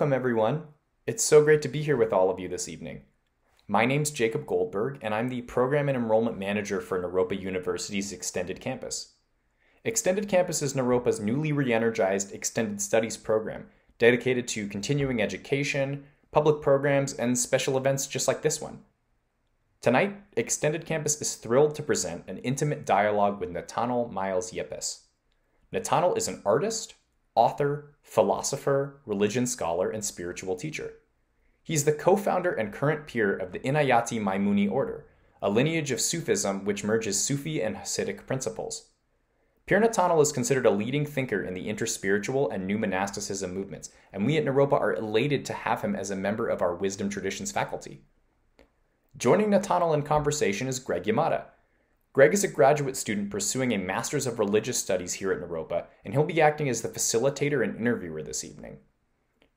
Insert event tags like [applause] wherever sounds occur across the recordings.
Welcome, everyone. It's so great to be here with all of you this evening. My name's Jacob Goldberg, and I'm the Program and Enrollment Manager for Naropa University's Extended Campus. Extended Campus is Naropa's newly re energized Extended Studies program dedicated to continuing education, public programs, and special events just like this one. Tonight, Extended Campus is thrilled to present an intimate dialogue with Netanel Miles Yépez. Netanel is an artist, author, philosopher, religion scholar, and spiritual teacher. He's the co founder and current Pir of the Inayati Maimuni order, a lineage of Sufism which merges Sufi and Hasidic principles. Pir Netanel is considered a leading thinker in the interspiritual and new monasticism movements, and we at Naropa are elated to have him as a member of our Wisdom Traditions faculty. Joining Netanel in conversation is Greg Yamada, Greg is a graduate student pursuing a Master's of Religious Studies here at Naropa, and he'll be acting as the facilitator and interviewer this evening.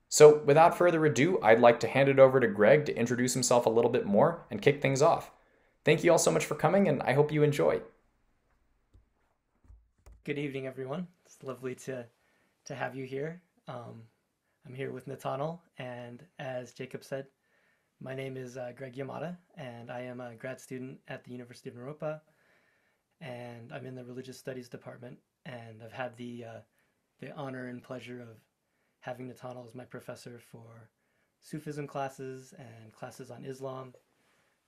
So, without further ado, I'd like to hand it over to Greg to introduce himself a little bit more and kick things off. Thank you all so much for coming, and I hope you enjoy. Good evening, everyone. It's lovely to to have you here. Um, I'm here with Netanel, and as Jacob said, my name is uh, Greg Yamada, and I am a grad student at the University of Naropa and I'm in the religious studies department, and I've had the uh, the honor and pleasure of having Netanel as my professor for Sufism classes and classes on Islam,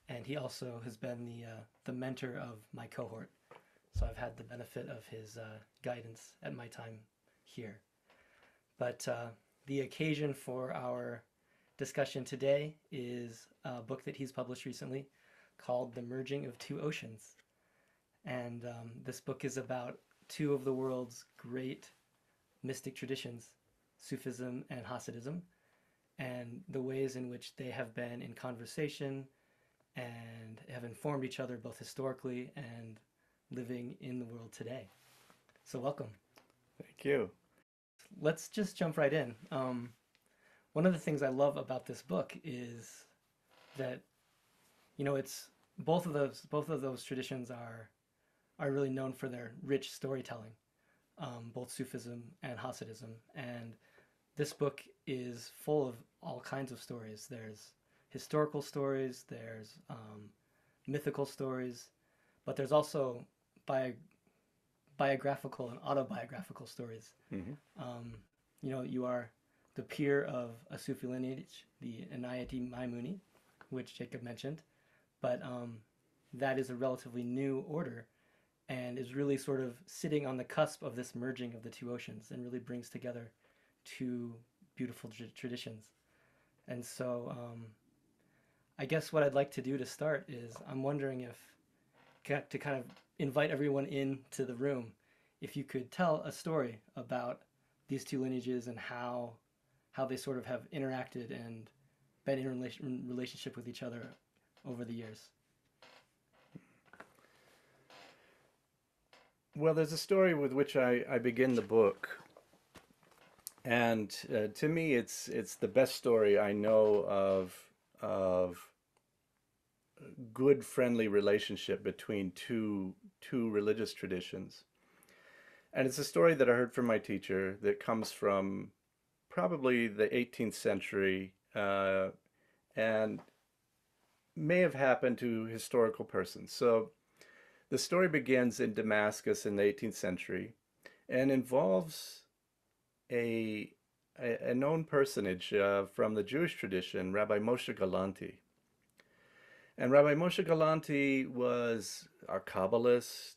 and he also has been the uh, the mentor of my cohort. So I've had the benefit of his uh, guidance at my time here. But uh, the occasion for our discussion today is a book that he's published recently called The Merging of Two Oceans. And um, this book is about two of the world's great mystic traditions, Sufism and Hasidism, and the ways in which they have been in conversation and have informed each other both historically and living in the world today. So, welcome. Thank you. Let's just jump right in. Um, one of the things I love about this book is that, you know, it's both of those both of those traditions are are really known for their rich storytelling, um, both Sufism and Hasidism. And this book is full of all kinds of stories. There's historical stories, there's um, mythical stories, but there's also bi- biographical and autobiographical stories. Mm-hmm. Um, you know, you are the Pir of a Sufi lineage, the Inayati Maimuni, which Jacob mentioned, but um, that is a relatively new order and is really sort of sitting on the cusp of this merging of the two oceans and really brings together two beautiful tr- traditions. And so, um, I guess what I'd like to do to start is I'm wondering if to kind of invite everyone into the room, if you could tell a story about these two lineages and how how they sort of have interacted and been in relationship with each other over the years. Well, there's a story with which I, I begin the book, and uh, to me, it's it's the best story I know of of good friendly relationship between two two religious traditions, and it's a story that I heard from my teacher that comes from probably the 18th century, uh, and may have happened to historical persons. So the story begins in Damascus in the 18th century and involves a, a, a known personage uh, from the Jewish tradition, Rabbi Moshe Galanti. And Rabbi Moshe Galanti was a Kabbalist.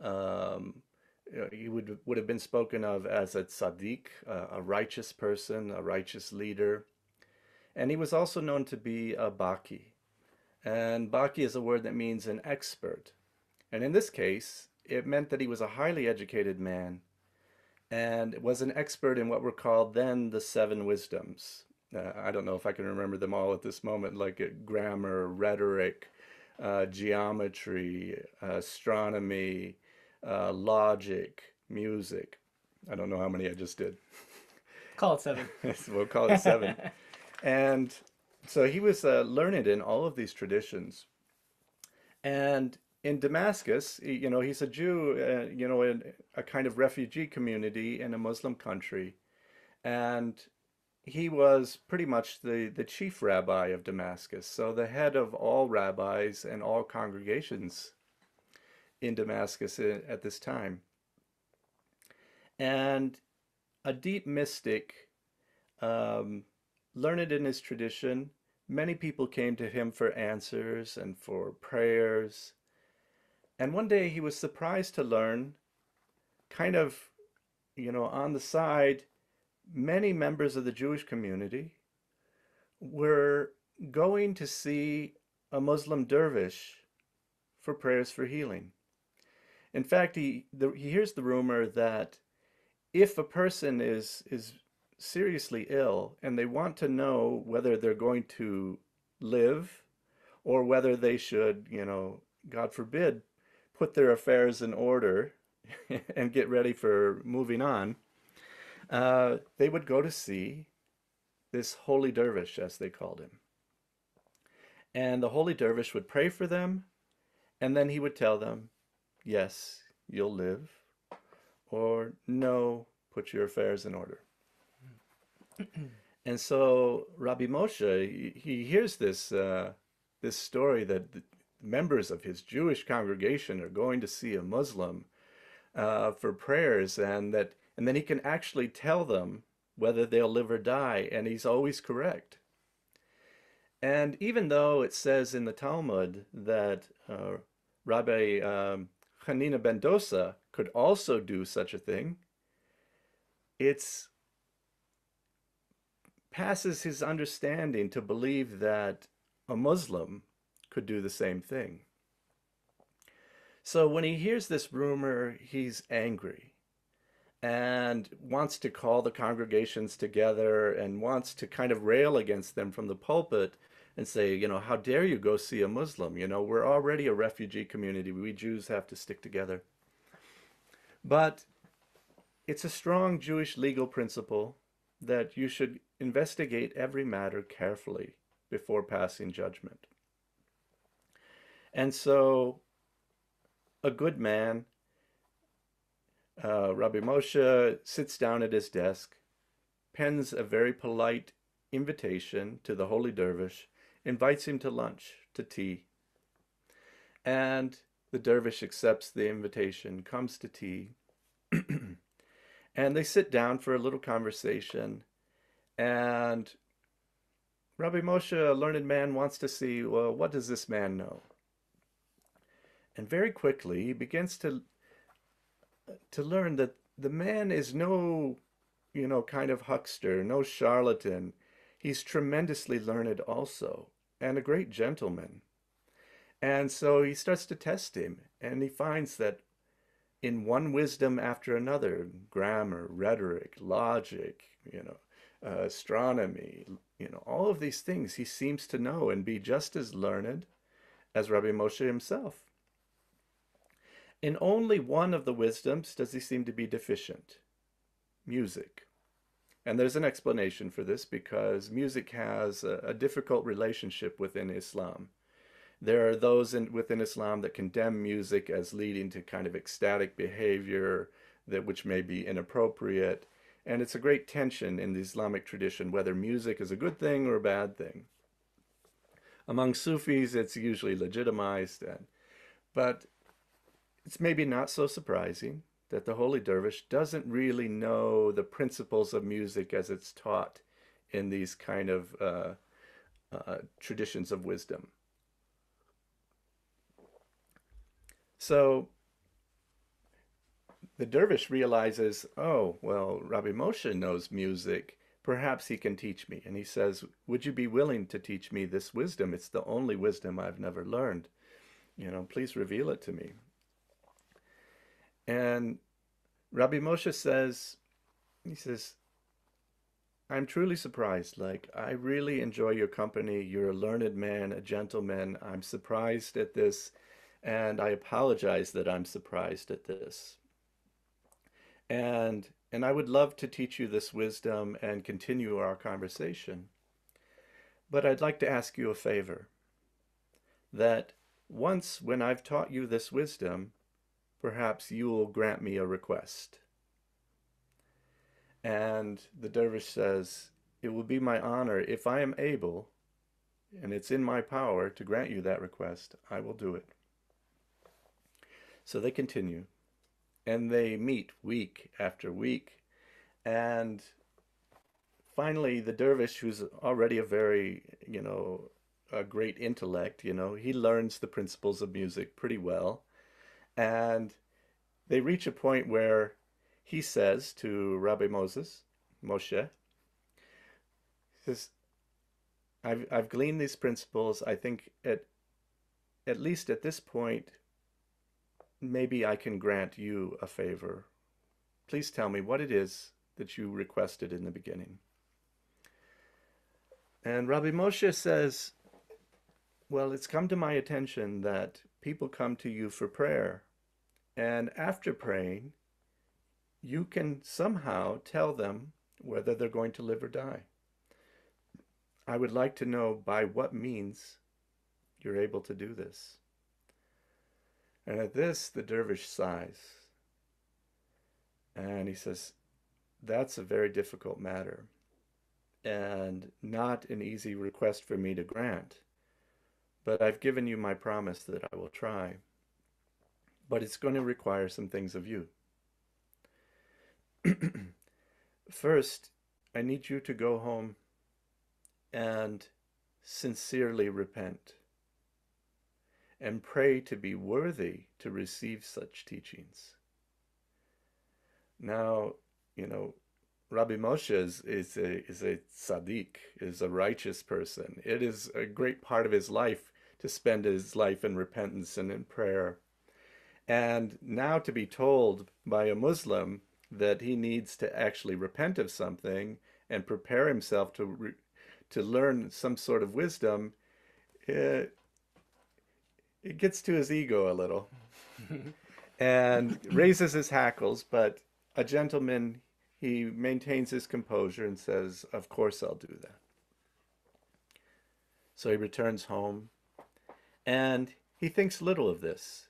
Um, he would, would have been spoken of as a tzaddik, uh, a righteous person, a righteous leader. And he was also known to be a baki. And baki is a word that means an expert. And in this case, it meant that he was a highly educated man and was an expert in what were called then the seven wisdoms. Uh, I don't know if I can remember them all at this moment, like uh, grammar, rhetoric, uh, geometry, astronomy, uh, logic, music. I don't know how many I just did. [laughs] Call it seven. [laughs] we'll call it seven. [laughs] and so he was uh, learned in all of these traditions. And in Damascus, you know, he's a Jew, uh, you know, in a kind of refugee community in a Muslim country. And he was pretty much the, the chief rabbi of Damascus, so the head of all rabbis and all congregations in Damascus at this time. And a deep mystic, um, learned in his tradition, many people came to him for answers and for prayers. And one day he was surprised to learn, kind of, you know, on the side, many members of the Jewish community were going to see a Muslim dervish for prayers for healing. In fact, he, the, he hears the rumor that if a person is, is seriously ill and they want to know whether they're going to live or whether they should, you know, God forbid, put their affairs in order [laughs] and get ready for moving on, uh, they would go to see this holy dervish, as they called him. And the holy dervish would pray for them, and then he would tell them, Yes, you'll live, or No, put your affairs in order. [clears throat] and so Rabbi Moshe, he, he hears this, uh, this story that members of his Jewish congregation are going to see a Muslim uh, for prayers, and that and then he can actually tell them whether they'll live or die, and he's always correct. And even though it says in the Talmud that uh, Rabbi um, Hanina ben Dosa could also do such a thing, it's passes his understanding to believe that a Muslim could do the same thing. So when he hears this rumor, he's angry and wants to call the congregations together and wants to kind of rail against them from the pulpit and say, you know, how dare you go see a Muslim? You know, we're already a refugee community. We Jews have to stick together. But it's a strong Jewish legal principle that you should investigate every matter carefully before passing judgment. And so, a good man uh, Rabbi Moshe sits down at his desk, pens a very polite invitation to the holy dervish, invites him to lunch, to tea. And the dervish accepts the invitation, comes to tea, [clears throat] and they sit down for a little conversation. And Rabbi Moshe, a learned man, wants to see, well, what does this man know? And very quickly, he begins to to learn that the man is no, you know, kind of huckster, no charlatan. He's tremendously learned also, and a great gentleman. And so he starts to test him, and he finds that in one wisdom after another grammar, rhetoric, logic, you know, uh, astronomy, you know, all of these things he seems to know and be just as learned as Rabbi Moshe himself. In only one of the wisdoms does he seem to be deficient music. And there's an explanation for this because music has a, a difficult relationship within Islam. There are those in, within Islam that condemn music as leading to kind of ecstatic behavior that which may be inappropriate. And it's a great tension in the Islamic tradition whether music is a good thing or a bad thing. Among Sufis, it's usually legitimized, and, but it's maybe not so surprising that the holy dervish doesn't really know the principles of music as it's taught in these kind of uh, uh, traditions of wisdom. So the dervish realizes, oh, well, Rabbi Moshe knows music. Perhaps he can teach me. And he says, Would you be willing to teach me this wisdom? It's the only wisdom I've never learned. You know, please reveal it to me. And Rabbi Moshe says, he says, I'm truly surprised. Like, I really enjoy your company. You're a learned man, a gentleman. I'm surprised at this, and I apologize that I'm surprised at this. And and I would love to teach you this wisdom and continue our conversation. But I'd like to ask you a favor. That once when I've taught you this wisdom, perhaps you will grant me a request. And the dervish says, it will be my honor if I am able, and it's in my power to grant you that request, I will do it. So they continue, and they meet week after week, and finally the dervish, who's already a very, you know, a great intellect, you know, he learns the principles of music pretty well, and they reach a point where he says to Rabbi Moses, Moshe, says, I've, I've gleaned these principles. I think at, at least at this point, maybe I can grant you a favor. Please tell me what it is that you requested in the beginning. And Rabbi Moshe says, Well, it's come to my attention that people come to you for prayer. And after praying, you can somehow tell them whether they're going to live or die. I would like to know by what means you're able to do this. And at this, the dervish sighs. And he says, That's a very difficult matter and not an easy request for me to grant. But I've given you my promise that I will try. But it's going to require some things of you. [clears throat] First, I need you to go home and sincerely repent and pray to be worthy to receive such teachings. Now, you know, Rabbi Moshe is, is a is a tzaddik, is a righteous person. It is a great part of his life to spend his life in repentance and in prayer. And now to be told by a Muslim that he needs to actually repent of something and prepare himself to to learn some sort of wisdom, it, it gets to his ego a little [laughs] and raises his hackles. But a gentleman, he maintains his composure and says, Of course I'll do that. So he returns home and he thinks little of this.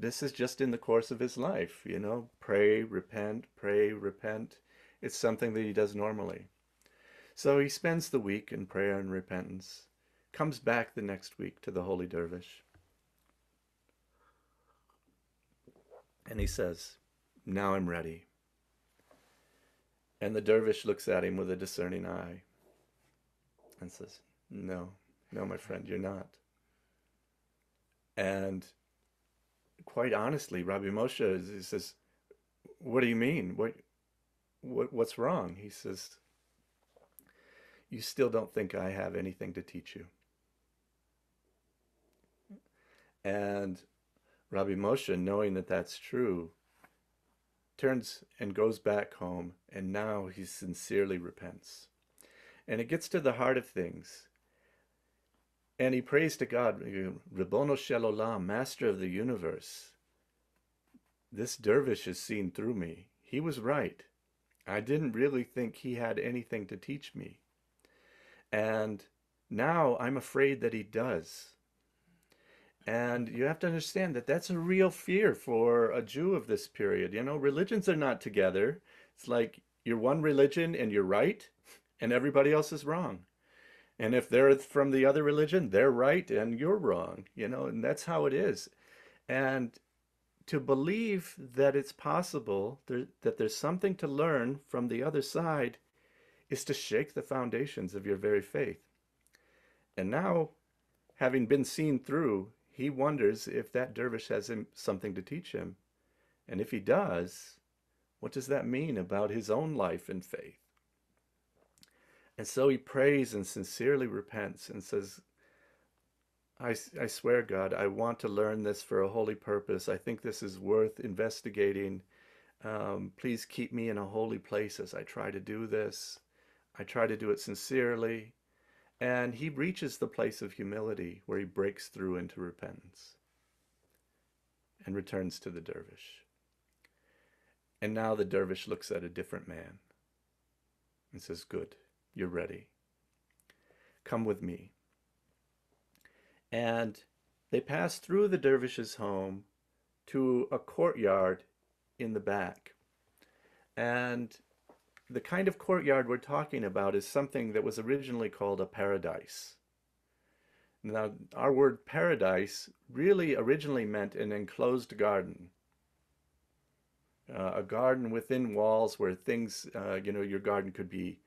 This is just in the course of his life, you know, pray, repent, pray, repent. It's something that he does normally. So he spends the week in prayer and repentance, comes back the next week to the holy dervish, and he says, Now I'm ready. And the dervish looks at him with a discerning eye and says, No, no, my friend, you're not. And quite honestly, Rabbi Moshe he says, What do you mean? What, what, what's wrong? He says, You still don't think I have anything to teach you. And Rabbi Moshe, knowing that that's true, turns and goes back home, and now he sincerely repents. And it gets to the heart of things. And he prays to God, Ribono Shel Olam, Master of the universe. This dervish has seen through me. He was right. I didn't really think he had anything to teach me. And now I'm afraid that he does. And you have to understand that that's a real fear for a Jew of this period. You know, religions are not together. It's like you're one religion and you're right, and everybody else is wrong. And if they're from the other religion, they're right and you're wrong. You know, and that's how it is. And to believe that it's possible there, that there's something to learn from the other side is to shake the foundations of your very faith. And now, having been seen through, he wonders if that dervish has him something to teach him. And if he does, what does that mean about his own life and faith? And so he prays and sincerely repents and says, I, I swear, God, I want to learn this for a holy purpose. I think this is worth investigating. Um, please keep me in a holy place as I try to do this. I try to do it sincerely. And he reaches the place of humility where he breaks through into repentance and returns to the dervish. And now the dervish looks at a different man and says, Good, you're ready. Come with me. And they pass through the dervish's home to a courtyard in the back. And the kind of courtyard we're talking about is something that was originally called a paradise. Now, our word paradise really originally meant an enclosed garden. Uh, a garden within walls where things, uh, you know, your garden could be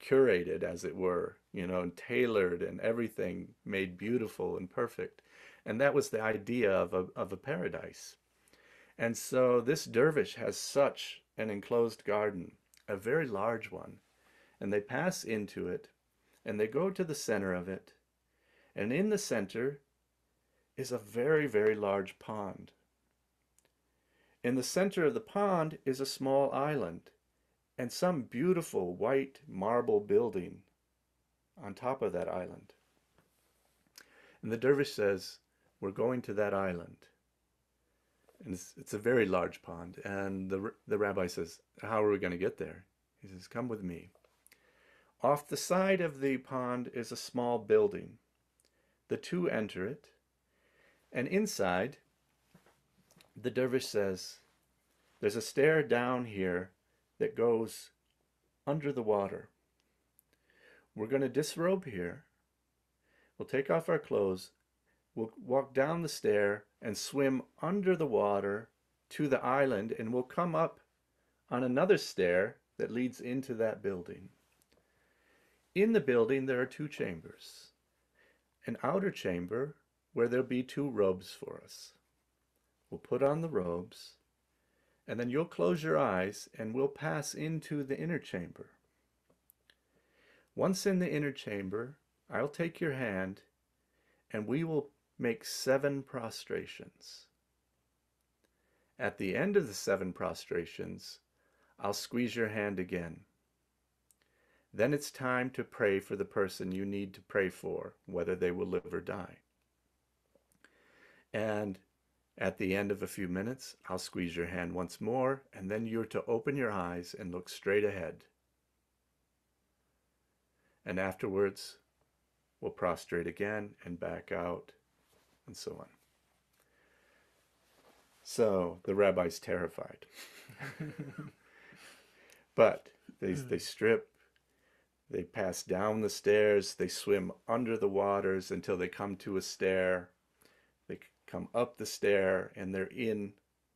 curated, as it were, you know, and tailored and everything made beautiful and perfect. And that was the idea of a, of a paradise. And so this dervish has such an enclosed garden, a very large one. And they pass into it and they go to the center of it. And in the center is a very, very large pond. In the center of the pond is a small island and some beautiful white marble building on top of that island. And the dervish says, We're going to that island. And it's, it's a very large pond. And the, the rabbi says, How are we going to get there? He says, Come with me. Off the side of the pond is a small building. The two enter it, and inside the dervish says, There's a stair down here that goes under the water. We're going to disrobe here. We'll take off our clothes. We'll walk down the stair and swim under the water to the island, and we'll come up on another stair that leads into that building. In the building, there are two chambers an outer chamber where there'll be two robes for us. We'll put on the robes, and then you'll close your eyes and we'll pass into the inner chamber. Once in the inner chamber, I'll take your hand and we will make seven prostrations. At the end of the seven prostrations, I'll squeeze your hand again. Then it's time to pray for the person you need to pray for, whether they will live or die. And at the end of a few minutes, I'll squeeze your hand once more, and then you're to open your eyes and look straight ahead. And afterwards, we'll prostrate again and back out, and so on. So the rabbi's terrified. [laughs] but they, they strip, they pass down the stairs, they swim under the waters until they come to a stair come up the stair, and they're in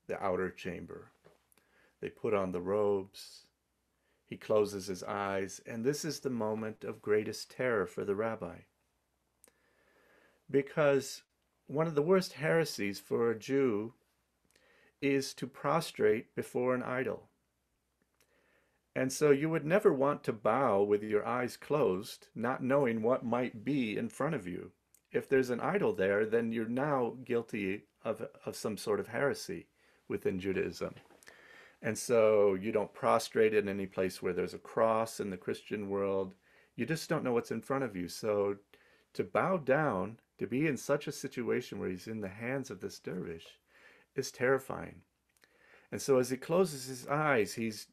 the outer chamber. They put on the robes. He closes his eyes, and this is the moment of greatest terror for the rabbi. Because one of the worst heresies for a Jew is to prostrate before an idol. And so you would never want to bow with your eyes closed, not knowing what might be in front of you if there's an idol there, then you're now guilty of, of some sort of heresy within Judaism. And so you don't prostrate in any place where there's a cross in the Christian world. You just don't know what's in front of you. So to bow down, to be in such a situation where he's in the hands of this dervish, is terrifying. And so as he closes his eyes, he's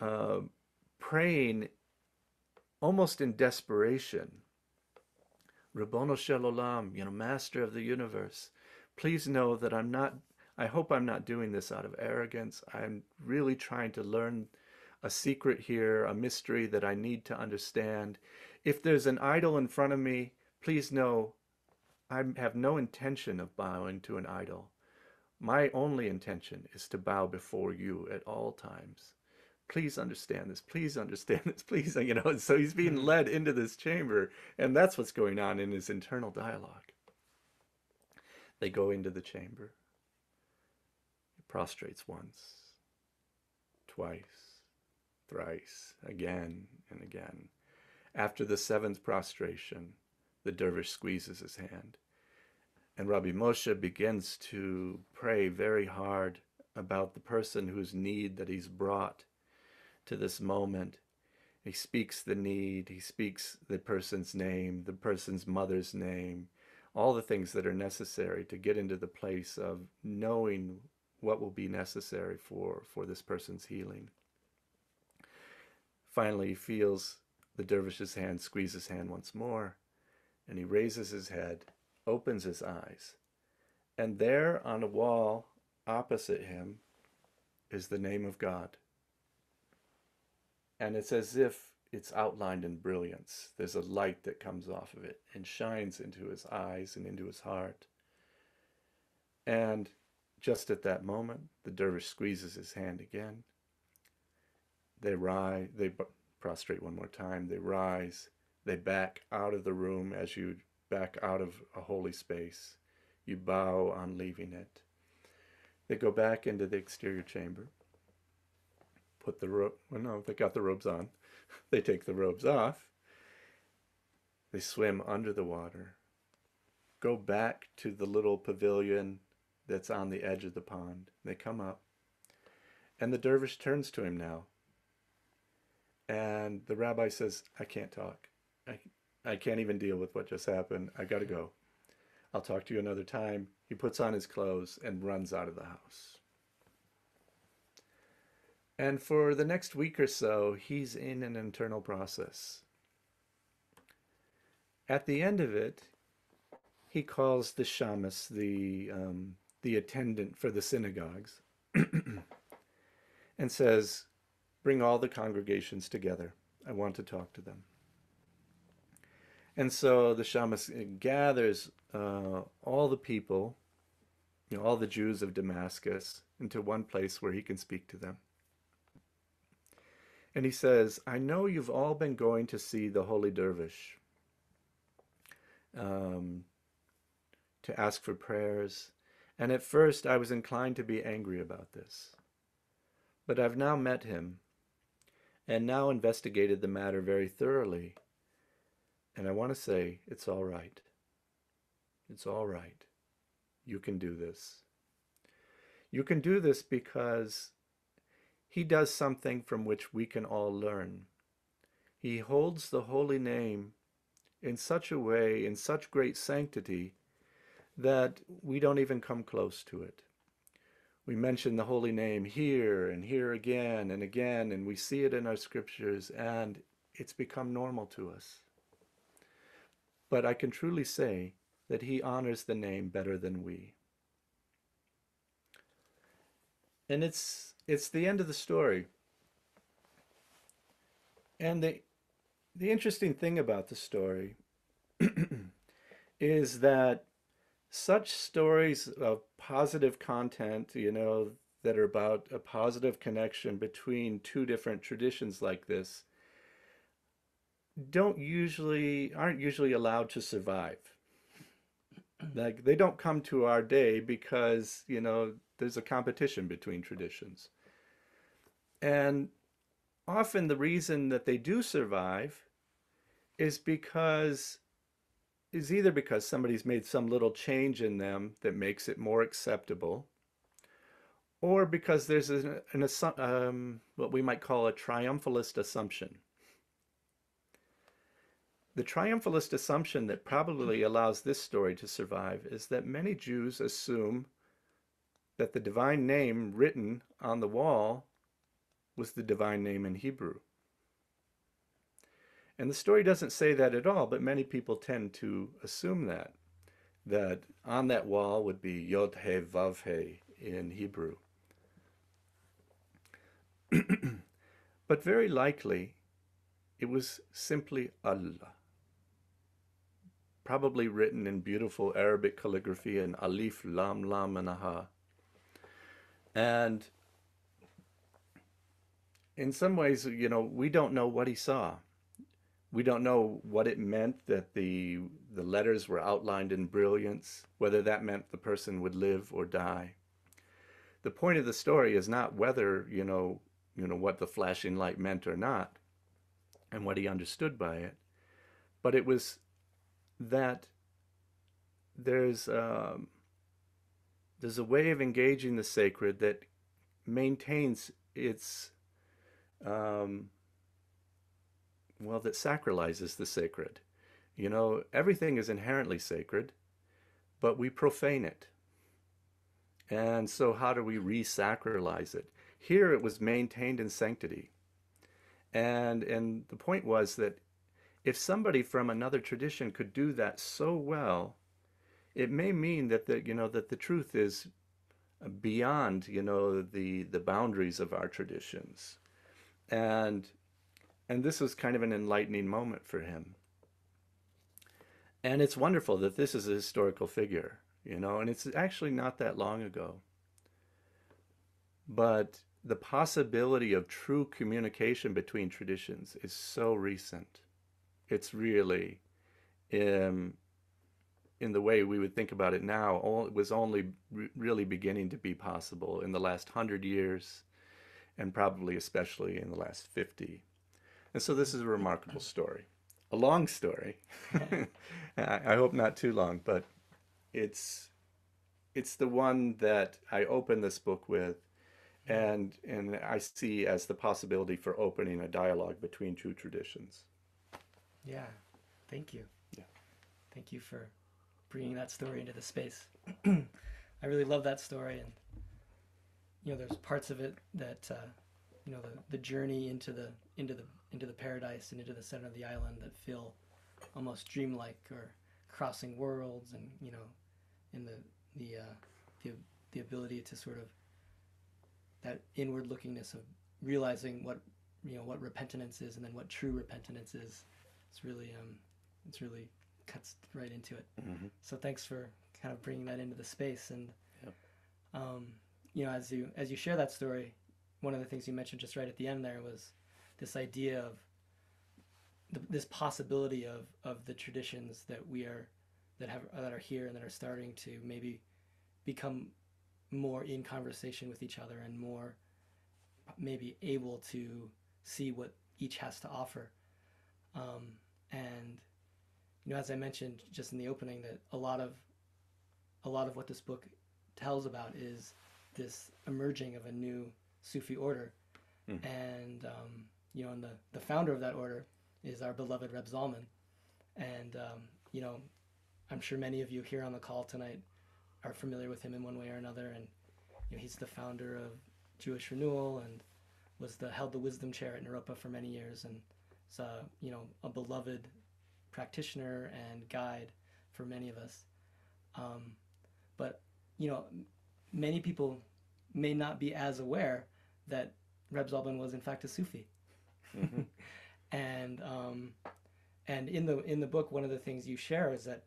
uh, praying almost in desperation Ribbono Shel Olam, you know, Master of the universe, please know that I'm not, I hope I'm not doing this out of arrogance. I'm really trying to learn a secret here, a mystery that I need to understand. If there's an idol in front of me, please know I have no intention of bowing to an idol. My only intention is to bow before you at all times please understand this, please understand [laughs] this, please, you know, and so he's being mm-hmm. led into this chamber, and that's what's going on in his internal dialogue. They go into the chamber. He prostrates once, twice, thrice, again and again. After the seventh prostration, the dervish squeezes his hand. And Rabbi Moshe begins to pray very hard about the person whose need that he's brought to this moment. He speaks the need, he speaks the person's name, the person's mother's name, all the things that are necessary to get into the place of knowing what will be necessary for, for this person's healing. Finally, he feels the dervish's hand squeeze his hand once more, and he raises his head, opens his eyes, and there on a wall opposite him is the name of God. And it's as if it's outlined in brilliance. There's a light that comes off of it and shines into his eyes and into his heart. And just at that moment, the dervish squeezes his hand again. They rise, they prostrate one more time, they rise, they back out of the room as you back out of a holy space. You bow on leaving it. They go back into the exterior chamber, put the robe, well, no, they got the robes on. [laughs] they take the robes off. They swim under the water, go back to the little pavilion that's on the edge of the pond. They come up, and the dervish turns to him now. And the rabbi says, I can't talk. I, I can't even deal with what just happened. I got to go. I'll talk to you another time. He puts on his clothes and runs out of the house. And for the next week or so, he's in an internal process. At the end of it, he calls the shamus, the, um, the attendant for the synagogues, [clears throat] and says, Bring all the congregations together. I want to talk to them. And so the shamus gathers uh, all the people, you know, all the Jews of Damascus into one place where he can speak to them. And he says, I know you've all been going to see the holy dervish um, to ask for prayers. And at first I was inclined to be angry about this. But I've now met him and now investigated the matter very thoroughly. And I want to say it's all right. It's all right. You can do this. You can do this because he does something from which we can all learn. He holds the holy name in such a way, in such great sanctity, that we don't even come close to it we mention the holy name here and here again and again, and we see it in our scriptures, and it's become normal to us. But I can truly say that he honors the name better than we. And it's it's the end of the story. And the the interesting thing about the story [clears throat] is that such stories of positive content, you know, that are about a positive connection between two different traditions like this don't usually aren't usually allowed to survive [clears throat] like they don't come to our day because you know there's a competition between traditions and often the reason that they do survive is because is either because somebody's made some little change in them that makes it more acceptable, or because there's an, an um, what we might call a triumphalist assumption. The triumphalist assumption that probably allows this story to survive is that many Jews assume that the divine name written on the wall was the divine name in Hebrew. And the story doesn't say that at all, but many people tend to assume that, that on that wall would be Yod He Vav He in Hebrew. [clears throat] but very likely it was simply Allah, probably written in beautiful Arabic calligraphy in Alif, Lam, Lam, and Aha. And in some ways, you know, we don't know what he saw. We don't know what it meant that the, the letters were outlined in brilliance, whether that meant the person would live or die. The point of the story is not whether, you know, you know, what the flashing light meant or not, and what he understood by it, but it was that there's um, there's a way of engaging the sacred that maintains its um, well, that sacralizes the sacred. You know, everything is inherently sacred, but we profane it. And so, how do we re sacralize it? Here it was maintained in sanctity. And, and the point was that if somebody from another tradition could do that so well, it may mean that the, you know, that the truth is beyond, you know, the, the boundaries of our traditions. And and this was kind of an enlightening moment for him. And it's wonderful that this is a historical figure, you know, and it's actually not that long ago. But the possibility of true communication between traditions is so recent. It's really, um, in the way we would think about it now, it was only re- really beginning to be possible in the last hundred years, and probably especially in the last 50. And so this is a remarkable story. A long story. [laughs] I, I hope not too long, but it's it's the one that I open this book with and and I see as the possibility for opening a dialogue between two traditions. Yeah, thank you. Yeah. Thank you for bringing that story into the space. [clears throat] I really love that story, and you know, there's parts of it that uh, you know the, the journey into the into the into the paradise and into the center of the island that feel almost dreamlike or crossing worlds, and you know, in the the uh, the the ability to sort of that inward lookingness of realizing what you know what repentance is and then what true repentance is it's really um it's really cuts right into it Mm-hmm. so thanks for kind of bringing that into the space and Yep. um you know as you as you share that story one of the things you mentioned just right at the end there was this idea of the, this possibility of of the traditions that we are that have that are here and that are starting to maybe become more in conversation with each other and more maybe able to see what each has to offer. Um, and you know, as I mentioned just in the opening, that a lot of a lot of what this book tells about is this emerging of a new Sufi order, Mhm. and um, you know, and the the founder of that order is our beloved Reb Zalman, and um, you know, I'm sure many of you here on the call tonight are familiar with him in one way or another, and you know, he's the founder of Jewish Renewal and was the held the wisdom chair at Naropa for many years, and is a you know a beloved practitioner and guide for many of us. Um, but you know, many people may not be as aware that Reb Zalman was in fact a Sufi, Mhm. [laughs] and um, and in the in the book, one of the things you share is that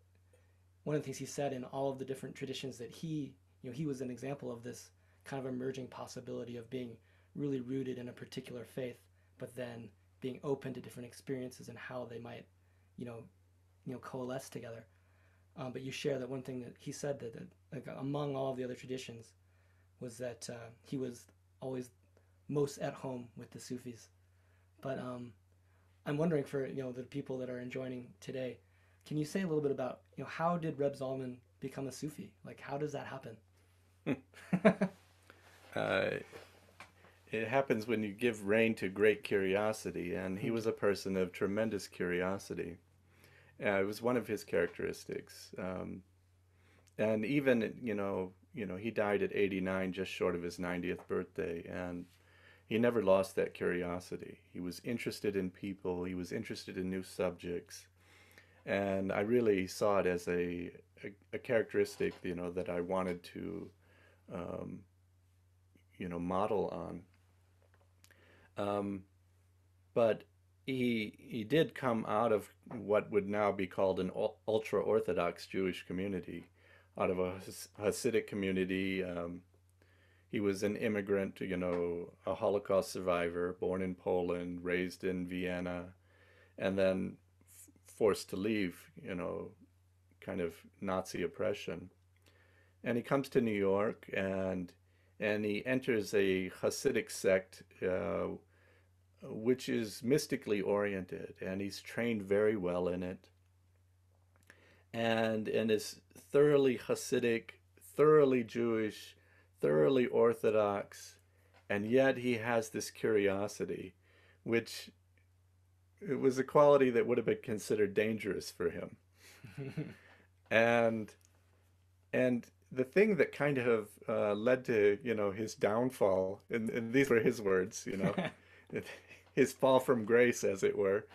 one of the things he said in all of the different traditions that he you know he was an example of this kind of emerging possibility of being really rooted in a particular faith, but then being open to different experiences and how they might you know you know coalesce together. Um, but you share that one thing that he said that, that like, among all of the other traditions was that uh, he was always most at home with the Sufis. But um, I'm wondering for you know the people that are enjoying today, can you say a little bit about you know how did Reb Zalman become a Sufi? Like how does that happen? [laughs] Uh, it happens when you give rein to great curiosity, and he was a person of tremendous curiosity. Uh, it was one of his characteristics. Um, and even you know, you know, he died at 89, just short of his 90th birthday, and he never lost that curiosity. He was interested in people. He was interested in new subjects, and I really saw it as a a, a characteristic, you know, that I wanted to. Um, you know model on. Um, but he he did come out of what would now be called an ultra orthodox Jewish community, out of a Hasidic community. Um, he was an immigrant, you know, a Holocaust survivor, born in Poland, raised in Vienna, and then forced to leave, you know, kind of Nazi oppression. And he comes to New York and and he enters a Hasidic sect, uh, which is mystically oriented, and he's trained very well in it, and and is thoroughly Hasidic, thoroughly Jewish, thoroughly Orthodox, and yet he has this curiosity, which it was a quality that would have been considered dangerous for him, [laughs] and and the thing that kind of uh, led to you know his downfall, and, and these were his words, you know, [laughs] [laughs] his fall from grace, as it were,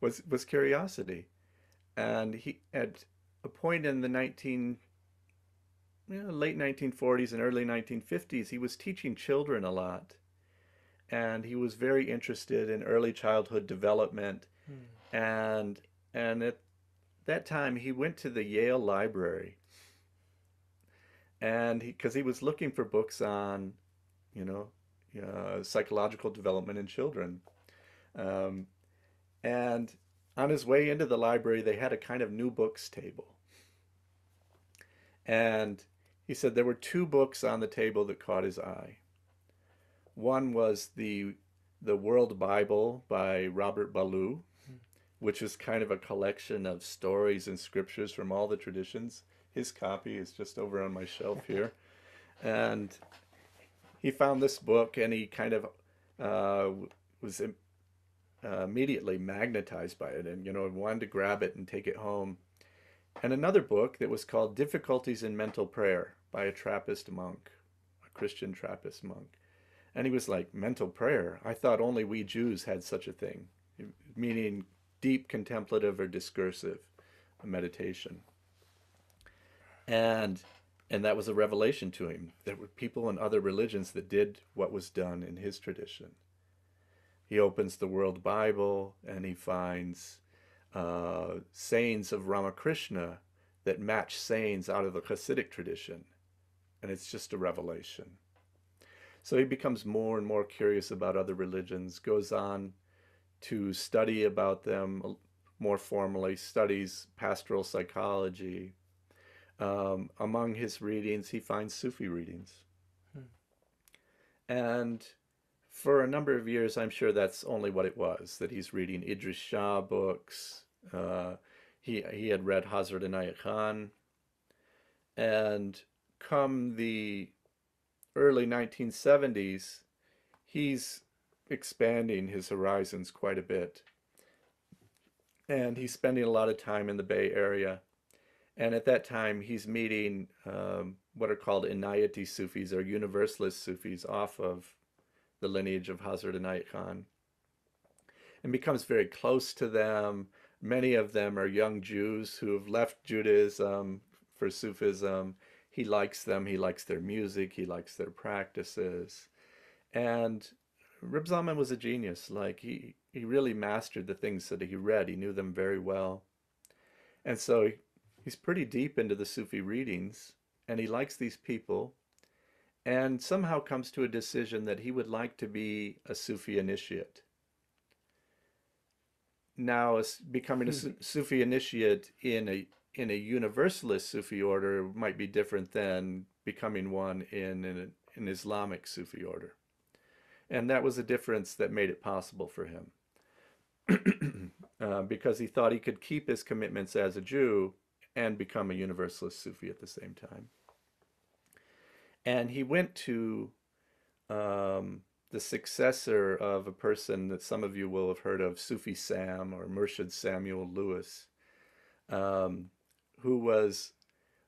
was was curiosity, and he at a point in the nineteen, you know, late nineteen forties and early nineteen fifties, he was teaching children a lot, and he was very interested in early childhood development. Hmm. And and at that time, he went to the Yale Library, and because he, he was looking for books on, you know, uh, psychological development in children. Um, and on his way into the library, they had a kind of new books table. And he said there were two books on the table that caught his eye. One was the the World Bible by Robert Ballou, which is kind of a collection of stories and scriptures from all the traditions. His copy is just over on my shelf here. [laughs] And he found this book and he kind of uh, was uh, immediately magnetized by it and, you know, wanted to grab it and take it home. And another book that was called Difficulties in Mental Prayer by a Trappist monk, a Christian Trappist monk. And he was like, Mental prayer? I thought only we Jews had such a thing, meaning deep contemplative or discursive meditation. And and that was a revelation to him. There were people in other religions that did what was done in his tradition. He opens the World Bible and he finds uh, sayings of Ramakrishna that match sayings out of the Hasidic tradition. And it's just a revelation. So he becomes more and more curious about other religions, goes on to study about them more formally, studies pastoral psychology. Um, among his readings, he finds Sufi readings. Hmm. And for a number of years, I'm sure that's only what it was, that he's reading Idries Shah books. Uh, he, he had read Hazrat Inayat Khan. And come the early 1970s, he's expanding his horizons quite a bit. And he's spending a lot of time in the Bay Area. And at that time, he's meeting um, what are called Inayati Sufis or Universalist Sufis off of the lineage of Hazrat Inayat Khan and becomes very close to them. Many of them are young Jews who have left Judaism for Sufism he likes them, he likes their music, he likes their practices. And Reb was a genius. Like he, he really mastered the things that he read. He knew them very well. And so he's pretty deep into the Sufi readings and he likes these people and somehow comes to a decision that he would like to be a Sufi initiate. Now, becoming a hmm. Sufi initiate in a in a universalist Sufi order might be different than becoming one in an, an Islamic Sufi order. And that was a difference that made it possible for him. [clears throat] uh, because he thought he could keep his commitments as a Jew and become a universalist Sufi at the same time. And he went to um, the successor of a person that some of you will have heard of, Sufi Sam or Murshid Samuel Lewis. Um, who was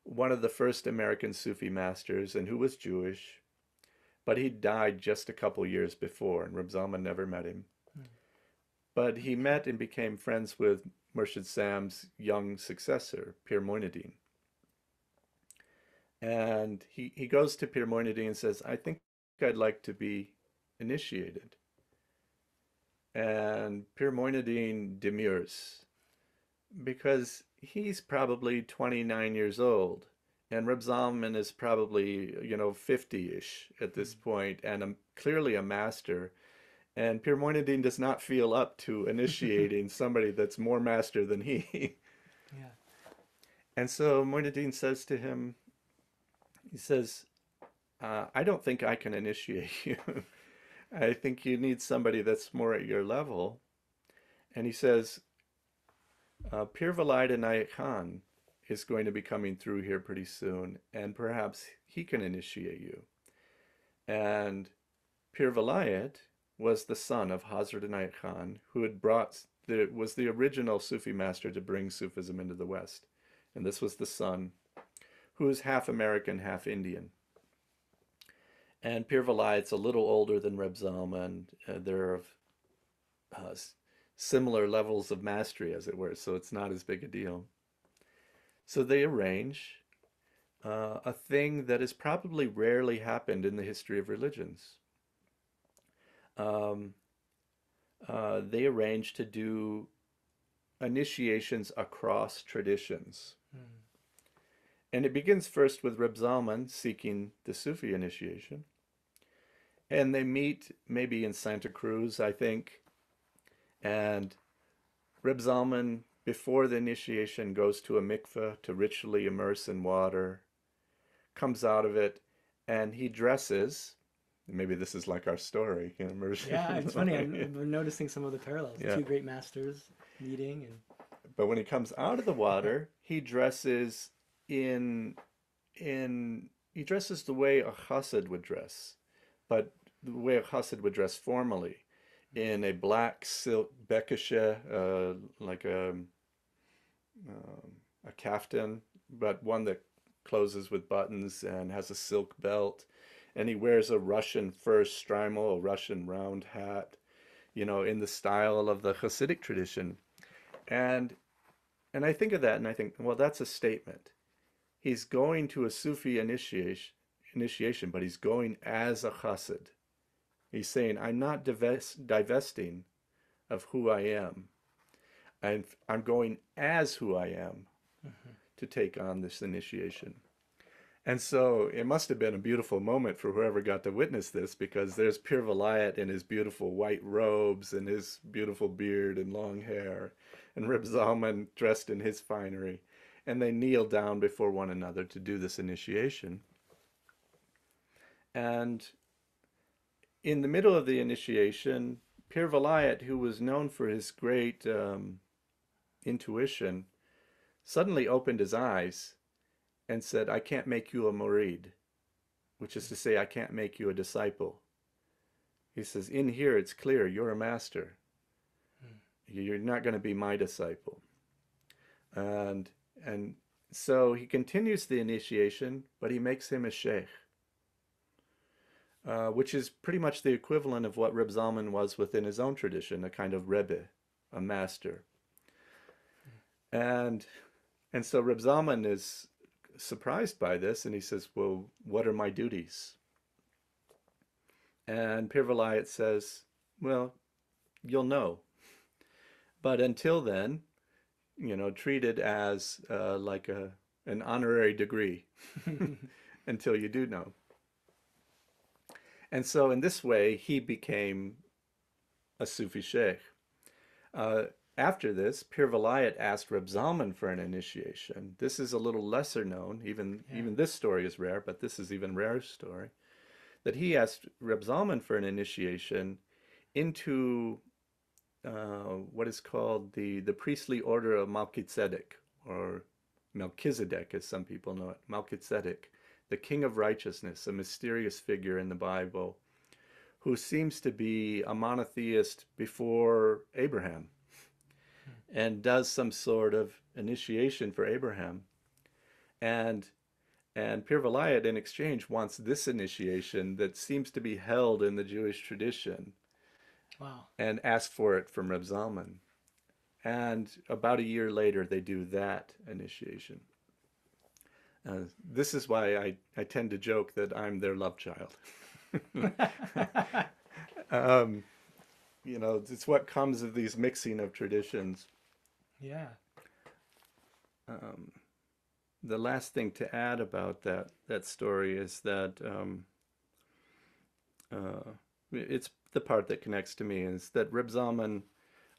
one of the first American Sufi masters and who was Jewish, but he died just a couple years before, and Reb Zalman never met him. Hmm. But he met and became friends with Murshid Sam's young successor, Pir Moineddin. And he, he goes to Pir Moineddin and says, I think I'd like to be initiated. And Pir Moineddin demurs because he's probably 29 years old and Reb Zalman is probably you know 50ish at this mm. point and a, clearly a master and Pir Moineddin does not feel up to [laughs] initiating somebody that's more master than he. Yeah. And so Moineddin says to him he says uh, I don't think I can initiate [laughs] you. I think you need somebody that's more at your level. And he says uh, Pir Vilayat Inayat Khan is going to be coming through here pretty soon, and perhaps he can initiate you. And Pir Vilayat was the son of Hazrat Inayat Khan, who had brought the, was the original Sufi master to bring Sufism into the West. And this was the son, who is half American, half Indian. And Pir Vilayat's a little older than Reb Zalman. Uh, they're of uh, similar levels of mastery, as it were, so it's not as big a deal. So they arrange uh, a thing that has probably rarely happened in the history of religions um, uh, they arrange to do initiations across traditions. And it begins first with Reb Zalman seeking the Sufi initiation. And they meet maybe in Santa Cruz, I think. And Reb Zalman, before the initiation, goes to a mikveh to ritually immerse in water, comes out of it, and he dresses. Maybe this is like our story, you know, immersion. Yeah, it's funny. I'm, [laughs] I'm noticing some of the parallels. Yeah. Two great masters meeting, and But when he comes out of the water, he dresses in in he dresses the way a chassid would dress, but the way a chassid would dress formally, in a black silk bekishe, uh, like a um, a kaftan, but one that closes with buttons and has a silk belt, and he wears a Russian fur shtreimel, a Russian round hat, you know, in the style of the Hasidic tradition, and and I think of that and I think, well, that's a statement. He's going to a Sufi initiation, initiation, but he's going as a chassid. He's saying, I'm not divest, divesting of who I am. I'm, I'm going as who I am mm-hmm. to take on this initiation. And so it must have been a beautiful moment for whoever got to witness this because there's Pir Vilayat in his beautiful white robes and his beautiful beard and long hair, and Reb Zalman dressed in his finery. And they kneel down before one another to do this initiation. And in the middle of the initiation, Pir Vilayat, who was known for his great um, intuition, suddenly opened his eyes and said, I can't make you a murid, which is to say, I can't make you a disciple. He says, In here it's clear you're a master. You're not going to be my disciple. And and so he continues the initiation, but he makes him a sheikh, uh, which is pretty much the equivalent of what Reb Zalman was within his own tradition, a kind of rebbe, a master. And and so Reb Zalman is surprised by this, and he says, "Well, what are my duties?" And Pir Vilayat says, "Well, you'll know, but until then, you know, treat it as uh, like a an honorary degree [laughs] until you do know." And so, in this way, he became a Sufi sheikh. Uh, after this, Pir Vilayat asked Reb Zalman for an initiation. This is a little lesser known. Even Yeah. even this story is rare, but this is even rarer story. That he asked Reb Zalman for an initiation into uh, what is called the the priestly order of Melchizedek, or Melchizedek, as some people know it. Melchizedek, the king of righteousness, a mysterious figure in the Bible, who seems to be a monotheist before Abraham and does some sort of initiation for Abraham. And and Pir Vilayat in exchange wants this initiation that seems to be held in the Jewish tradition wow, and asked for it from Reb Zalman. And about a year later, they do that initiation. Uh, this is why I, I tend to joke that I'm their love child. [laughs] [laughs] um, you know, it's what comes of these mixing of traditions. Yeah, Um, the last thing to add about that that story is that um, uh, it's the part that connects to me is that Reb Zalman,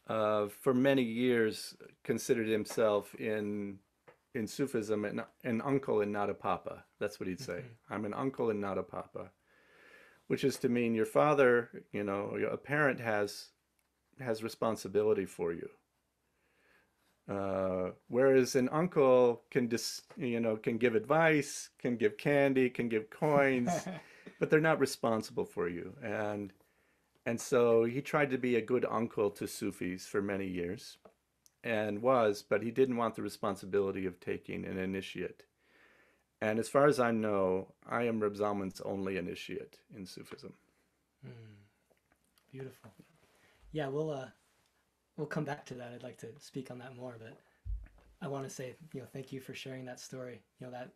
uh, for many years, considered himself in in Sufism an, an uncle and not a papa. That's what he'd say. I'm an uncle and not a papa, which is to mean your father, you know, a parent has has responsibility for you. Uh, whereas an uncle can just, you know, can give advice, can give candy, can give coins, [laughs] but they're not responsible for you. And and so he tried to be a good uncle to Sufis for many years, and was, but he didn't want the responsibility of taking an initiate. And as far as I know, I am Reb Zalman's only initiate in Sufism. beautiful. Yeah, we'll uh, we'll come back to that. I'd like to speak on that more, but I want to say, you know, thank you for sharing that story. You know, that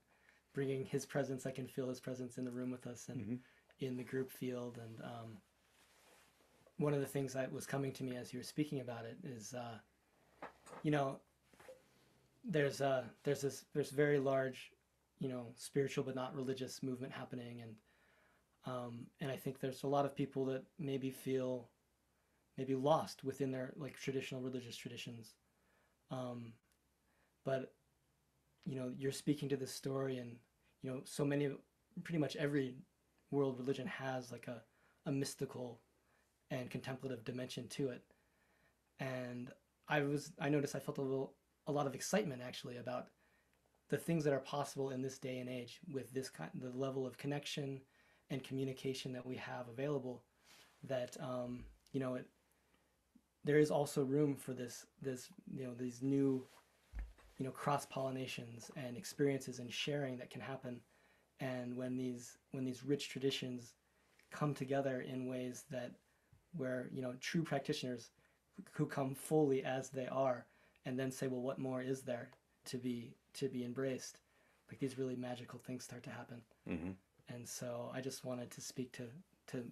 bringing his presence, I can feel his presence in the room with us and in the group field, and um, one of the things that was coming to me as you were speaking about it is, uh, you know, there's uh there's this there's very large, you know, spiritual but not religious movement happening, and um, and I think there's a lot of people that maybe feel maybe lost within their like traditional religious traditions, um, but you know, you're speaking to this story, and you know, so many, pretty much every world religion has like a a mystical and contemplative dimension to it. And I was I noticed I felt a little a lot of excitement actually about the things that are possible in this day and age with this kind the level of connection and communication that we have available that um, you know it there is also room for this this you know these new you know cross pollinations and experiences and sharing that can happen. And when these when these rich traditions come together in ways that where you know true practitioners who come fully as they are and then say well what more is there to be to be embraced? Like these really magical things start to happen. Hmm and so i just wanted to speak to to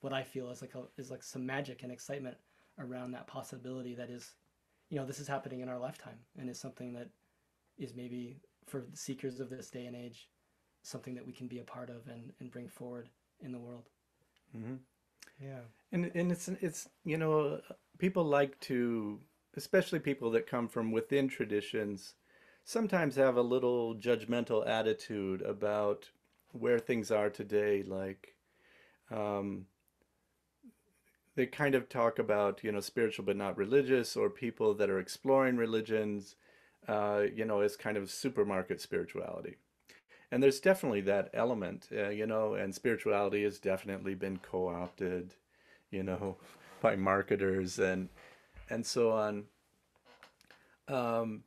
what i feel is like a, is like some magic and excitement around that possibility that is you know this is happening in our lifetime and is something that is maybe for the seekers of this day and age something that we can be a part of and, and bring forward in the world. Hmm yeah. And and it's it's you know people like to especially people that come from within traditions sometimes have a little judgmental attitude about where things are today like um, they kind of talk about you know spiritual but not religious or people that are exploring religions uh, you know as kind of supermarket spirituality. And there's definitely that element uh, you know and spirituality has definitely been co-opted you know [laughs] by marketers and and so on. Um,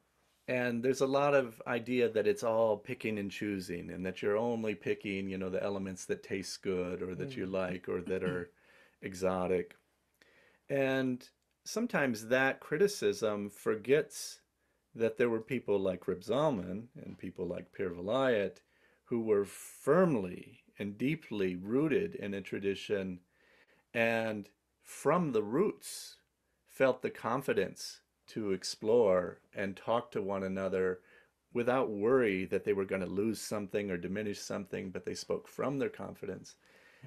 and there's a lot of idea that it's all picking and choosing and that you're only picking you know the elements that taste good or that you like or that are [clears throat] exotic. And sometimes that criticism forgets that there were people like Reb Zalman and people like Pir Vilayat who were firmly and deeply rooted in a tradition and from the roots felt the confidence to explore and talk to one another without worry that they were going to lose something or diminish something, but they spoke from their confidence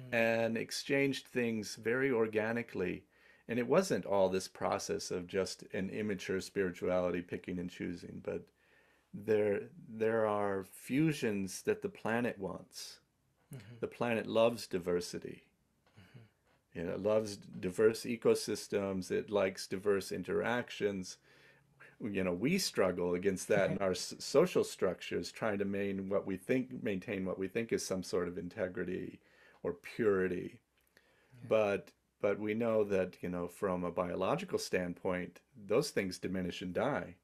Hmm. and exchanged things very organically. And it wasn't all this process of just an immature spirituality picking and choosing, but there there are fusions that the planet wants. Mm-hmm. The planet loves diversity. Mm-hmm. You know, it loves diverse ecosystems. It likes diverse interactions. You know, we struggle against that in our s- social structures, trying to maintain what we think maintain what we think is some sort of integrity or purity. But but we know that you know from a biological standpoint, those things diminish and die.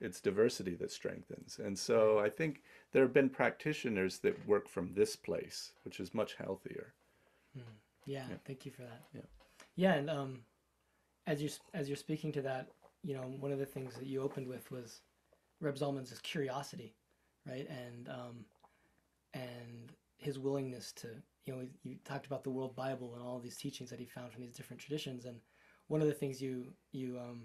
It's diversity that strengthens, and so I think there have been practitioners that work from this place, which is much healthier. Yeah, Yeah. thank you for that. Yeah. Yeah, and um, as you as you're speaking to that, you know, one of the things that you opened with was Reb Zalman's curiosity, right? And um, and his willingness to, you know, you talked about the World Bible and all these teachings that he found from these different traditions, and one of the things you you um,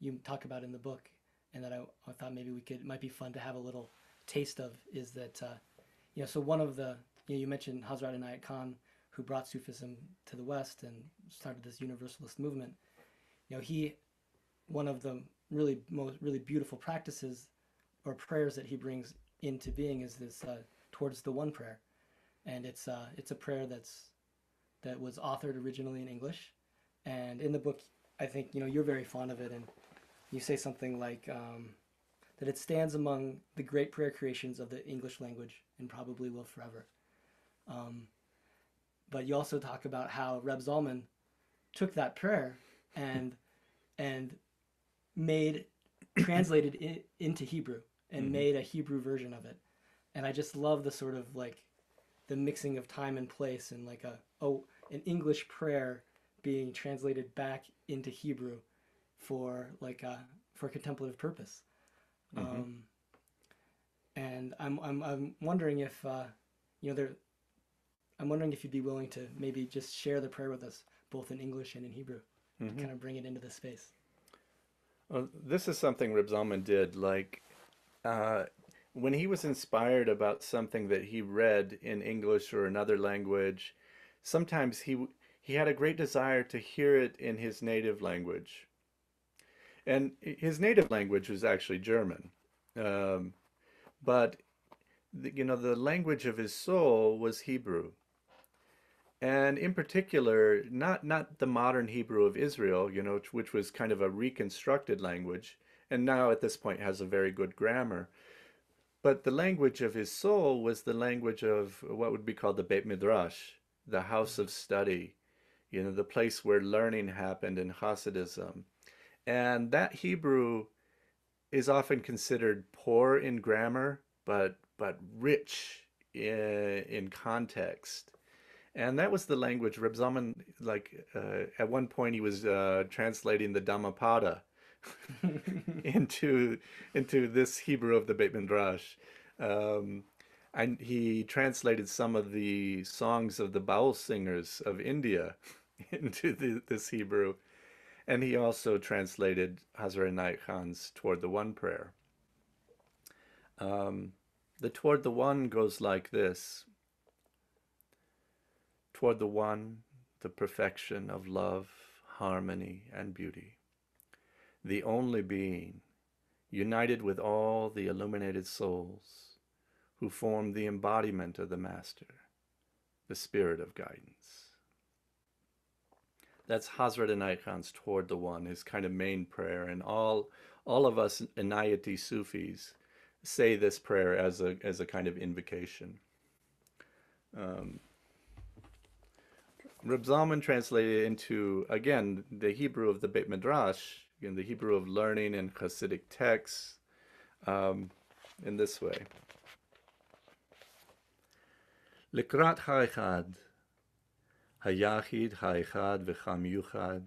you talk about in the book, and that I, I thought maybe we could it might be fun to have a little taste of is that uh, you know so one of the you know you mentioned Hazrat Inayat Khan who brought Sufism to the West and started this universalist movement. You know, he one of the really most really beautiful practices or prayers that he brings into being is this uh, towards the one prayer, and it's uh, it's a prayer that's that was authored originally in English, and in the book, I think you know you're very fond of it, and you say something like um, that it stands among the great prayer creations of the English language and probably will forever. Um, but you also talk about how Reb Zalman took that prayer and and made translated it into Hebrew and Mhm. made a Hebrew version of it. And I just love the sort of like the mixing of time and place and like a oh an English prayer being translated back into Hebrew for like a for contemplative purpose. Mhm. Um, and I'm I'm I'm wondering if uh, you know there I'm wondering if you'd be willing to maybe just share the prayer with us both in English and in Hebrew to kind of bring it into the space. Well, this is something Reb Zalman did. Like, uh, when he was inspired about something that he read in English or another language, sometimes he he had a great desire to hear it in his native language. And his native language was actually German, um, but the, you know the language of his soul was Hebrew. And in particular, not not the modern Hebrew of Israel, you know, which which was kind of a reconstructed language, and now at this point has a very good grammar. But the language of his soul was the language of what would be called the Beit Midrash, the house of study, you know, the place where learning happened in Hasidism. And that Hebrew is often considered poor in grammar, but but rich in, in context. And that was the language Reb Zalman, like uh, at one point he was uh, translating the Dhammapada [laughs] into into this Hebrew of the Beit Midrash. Um, and he translated some of the songs of the Baul singers of India [laughs] into the, this Hebrew. And he also translated Hazrat Inayat Khan's Toward the One prayer. Um, the Toward the One goes like this Toward the One, the perfection of love, harmony, and beauty. The only being, united with all the illuminated souls who form the embodiment of the Master, the Spirit of Guidance. That's Hazrat Khan's Toward the One, his kind of main prayer, and all all of us Inayati Sufis say this prayer as a as a kind of invocation. Um, Reb Zalman translated into again the Hebrew of the Beit Midrash, in the Hebrew of learning and Hasidic texts, um, in this way. לקראת האחד, היחיד, האחד והמיוחד,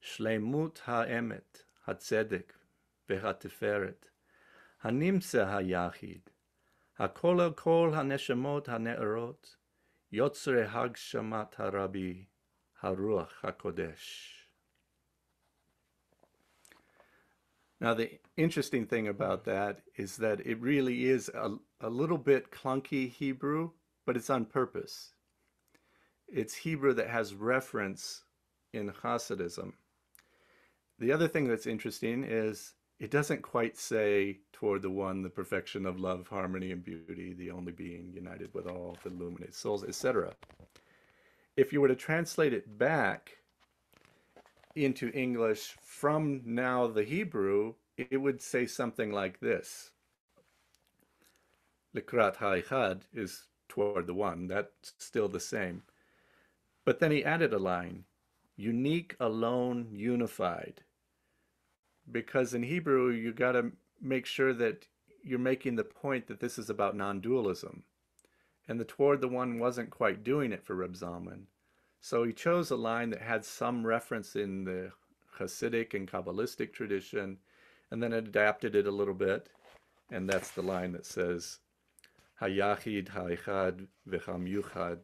שלמות האמת, הצדק והתפארת, הנמצא היחיד, הכל על כל הנשמות הנארות, יוצרי הגשמת הרבי, הרוח הקודש. Now, the interesting thing about that is that it really is a, a little bit clunky Hebrew, but it's on purpose. It's Hebrew that has reference in Hasidism. The other thing that's interesting is it doesn't quite say toward the one, the perfection of love, harmony, and beauty, the only being united with all the illuminated souls, etc. If you were to translate it back into English from now the Hebrew, it would say something like this. Likrat ha'echad is toward the one. That's still the same. But then he added a line, unique, alone, unified. Because in Hebrew, you got to make sure that you're making the point that this is about non dualism. And the toward the one wasn't quite doing it for Reb Zalman. So he chose a line that had some reference in the Hasidic and Kabbalistic tradition, and then adapted it a little bit. And that's the line that says, Hayachid, Haichad, V'cham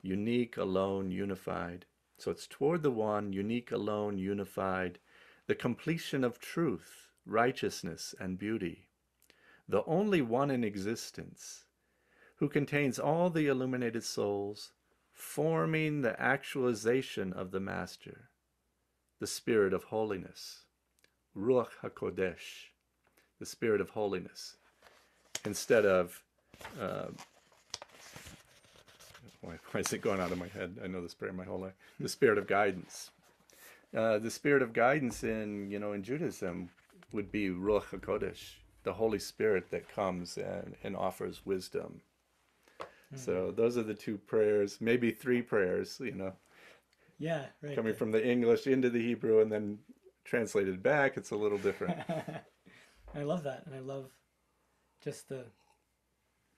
unique, alone, unified. So it's toward the one, unique, alone, unified, the completion of truth, righteousness, and beauty, the only one in existence, who contains all the illuminated souls, forming the actualization of the Master, the Spirit of holiness, Ruach HaKodesh, the Spirit of holiness, instead of uh, why, why is it going out of my head? I know this prayer my whole life. The spirit of guidance. Uh, the spirit of guidance in you know in Judaism would be Ruach Hakodesh, the Holy Spirit that comes and, and offers wisdom. Mm-hmm. So those are the two prayers, maybe three prayers, you know, Yeah, right. coming from the English into the Hebrew and then translated back. It's a little different. [laughs] I love that, and I love just the.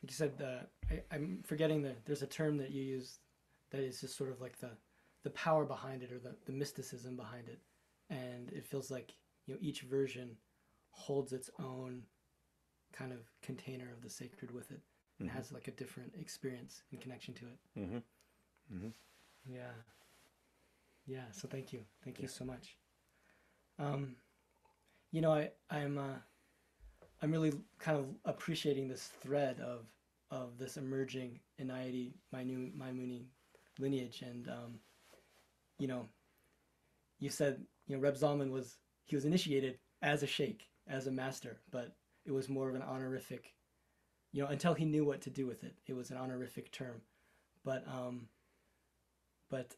Like you said, the I, I'm forgetting the. There's a term that you use that is just sort of like the, the power behind it or the, the mysticism behind it, and it feels like you know each version holds its own kind of container of the sacred with it, and has like a different experience in connection to it. hmm Yeah. Yeah, so thank you. Thank you so much. Um, you know, I, I'm uh, I'm really kind of appreciating this thread of of this emerging Inayati my new my Maimuni lineage, and um, you know, you said you know Reb Zalman was he was initiated as a sheikh, as a master, but it was more of an honorific, you know, until he knew what to do with it. It was an honorific term, but um, but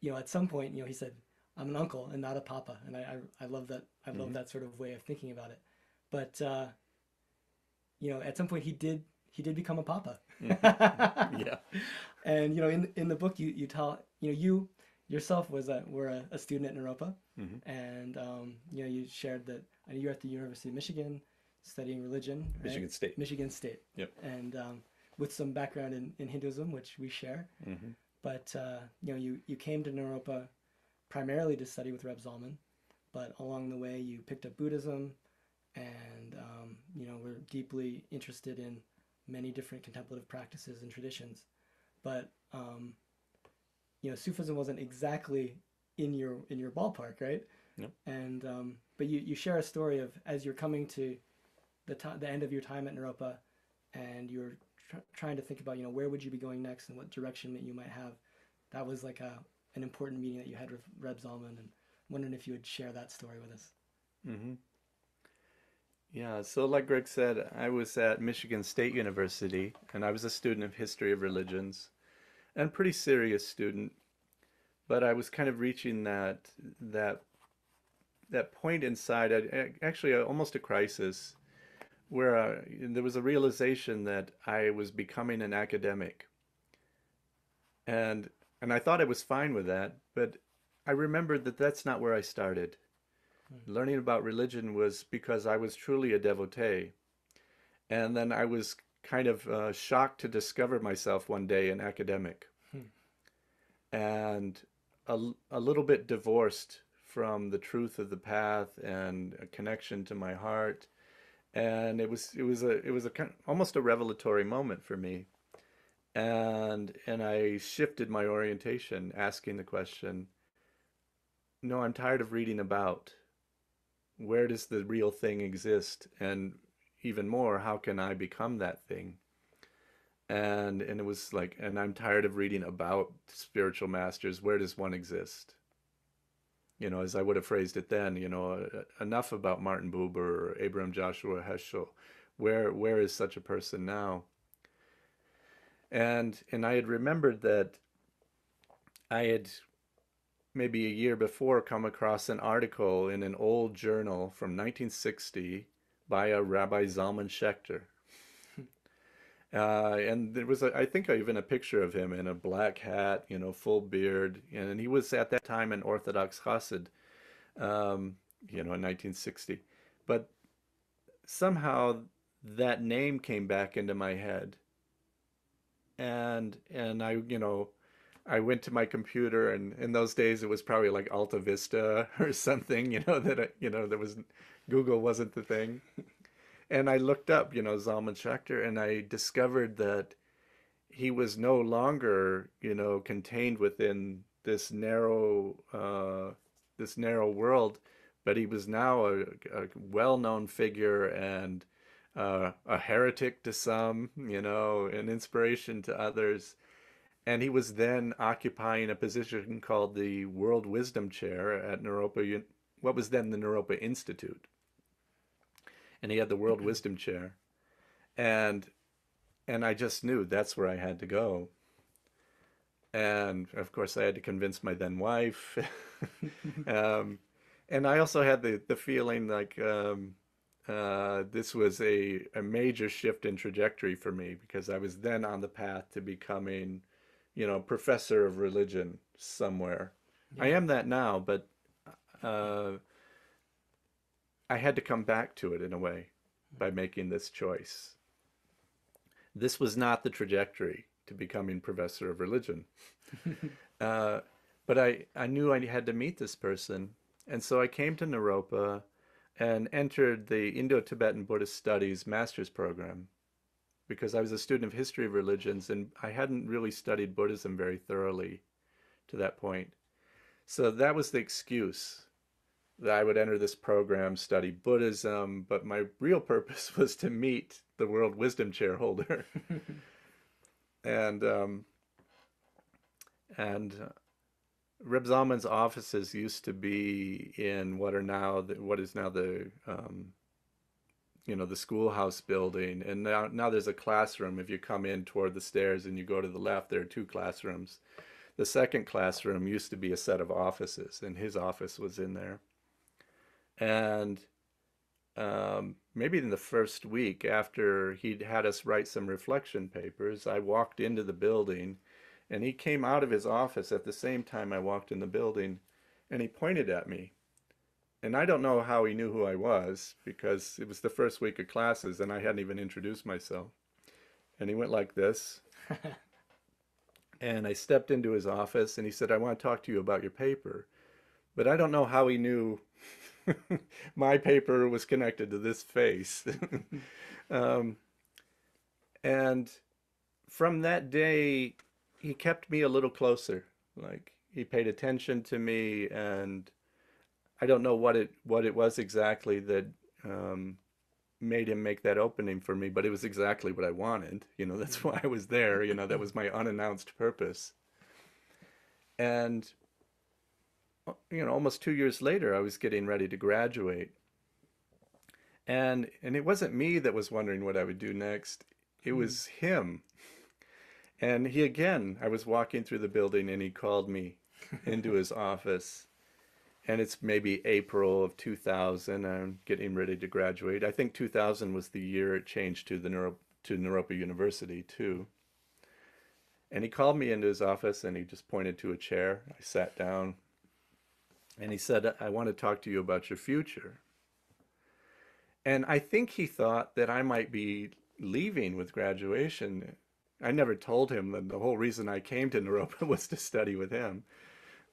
you know, at some point, you know, he said, "I'm an uncle and not a papa," and I I, I love that I love Mhm. that sort of way of thinking about it. But uh, you know, at some point, he did he did become a papa. [laughs] Yeah. And you know, in in the book, you you tell you know you yourself was a were a, a student at Naropa, Mhm. and um, you know you shared that I know you're at the University of Michigan studying religion, right? Michigan State. Michigan State. Yep. And um, with some background in, in Hinduism, which we share. Mm-hmm. But uh, you know, you, you came to Naropa primarily to study with Reb Zalman, but along the way you picked up Buddhism, and um, you know were deeply interested in many different contemplative practices and traditions. But um, you know, Sufism wasn't exactly in your in your ballpark, right? Nope. And um, but you, you share a story of as you're coming to the ti the end of your time at Naropa, and you're tr- trying to think about you know where would you be going next and what direction that you might have. That was like a an important meeting that you had with Reb Zalman, and wondering if you would share that story with us. Mm -hmm. Yeah, so like Greg said, I was at Michigan State University and I was a student of history of religions and pretty serious student. But I was kind of reaching that that that point inside, actually almost a crisis, where uh, there was a realization that I was becoming an academic. And and I thought I was fine with that, but I remembered that that's not where I started. Learning about religion was because I was truly a devotee. And then I was kind of uh, shocked to discover myself one day an academic. And a, a little bit divorced from the truth of the path and a connection to my heart. And it was it was a it was a kind almost a revelatory moment for me. And and I shifted my orientation, asking the question, no, I'm tired of reading about where does the real thing exist? And even more how can i become that thing? And and it was like and i'm tired of reading about spiritual masters. Where does one exist you know as i would have phrased it then you know enough about martin buber or abraham joshua heschel where where is such a person now and and i had remembered that i had maybe a year before come across an article in an old journal from 1960 by a Rabbi Zalman Schachter. Uh, and there was, a, I think, even a picture of him in a black hat, you know, full beard, and he was at that time an Orthodox Chassid, um, you know, in 1960. But somehow that name came back into my head, and and I, you know, I went to my computer, and in those days it was probably like Alta Vista [laughs] or something, you know, that I, you know there was Google wasn't the thing, and I looked up, you know, Zalman Schachter, and I discovered that he was no longer, you know, contained within this narrow, uh, this narrow world, but he was now a, a well-known figure and uh, a heretic to some, you know, an inspiration to others. And he was then occupying a position called the World Wisdom Chair at Naropa, what was then the Naropa Institute. And he had the World Wisdom Chair. And and I just knew that's where I had to go. And of course, I had to convince my then wife. [laughs] um, and I also had the, the feeling like um, uh, this was a, a major shift in trajectory for me because I was then on the path to becoming, you know, professor of religion somewhere. I am that now, but uh, I had to come back to it in a way by making this choice. This was not the trajectory to becoming professor of religion. [laughs] uh, but I, I knew I had to meet this person. And so I came to Naropa and entered the Indo Tibetan Buddhist Studies master's program because I was a student of history of religions and I hadn't really studied Buddhism very thoroughly to that point. So that was the excuse that I would enter this program, study Buddhism, but my real [laughs] purpose was to meet the World Wisdom Chair holder. [laughs] and um, and uh, Reb Zalman's offices used to be in what are now the, what is now the um, you know the schoolhouse building, and now now there's a classroom. If you come in toward the stairs and you go to the left, there are two classrooms. The second classroom used to be a set of offices, and his office was in there. And um, maybe in the first week after he'd had us write some reflection papers, I walked into the building and he came out of his office at the same time I walked in the building and he pointed at me. And I don't know how he knew who I was because it was the first week of classes and I hadn't even introduced myself. And he went like this. [laughs] and I stepped into his office and he said, I want to talk to you about your paper. But I don't know how he knew [laughs] my paper was connected to this face. [laughs] um, and from that day, he kept me a little closer. Like he paid attention to me, and I don't know what it what it was exactly that um, made him make that opening for me, but it was exactly what I wanted. You know, that's [laughs] why I was there. You know, that was my unannounced purpose. And you know, almost two years later, I was getting ready to graduate. And, and it wasn't me that was wondering what I would do next. It hmm. was him. And he again, I was walking through the building and he called me into his [laughs] office. And it's maybe April of 2000. I'm getting ready to graduate. I think 2000 was the year it changed to the Neuro, to Naropa University too. And he called me into his office and he just pointed to a chair. I sat down, and he said, I want to talk to you about your future. And I think he thought that I might be leaving with graduation. I never told him that the whole reason I came to Naropa [laughs] was to study with him.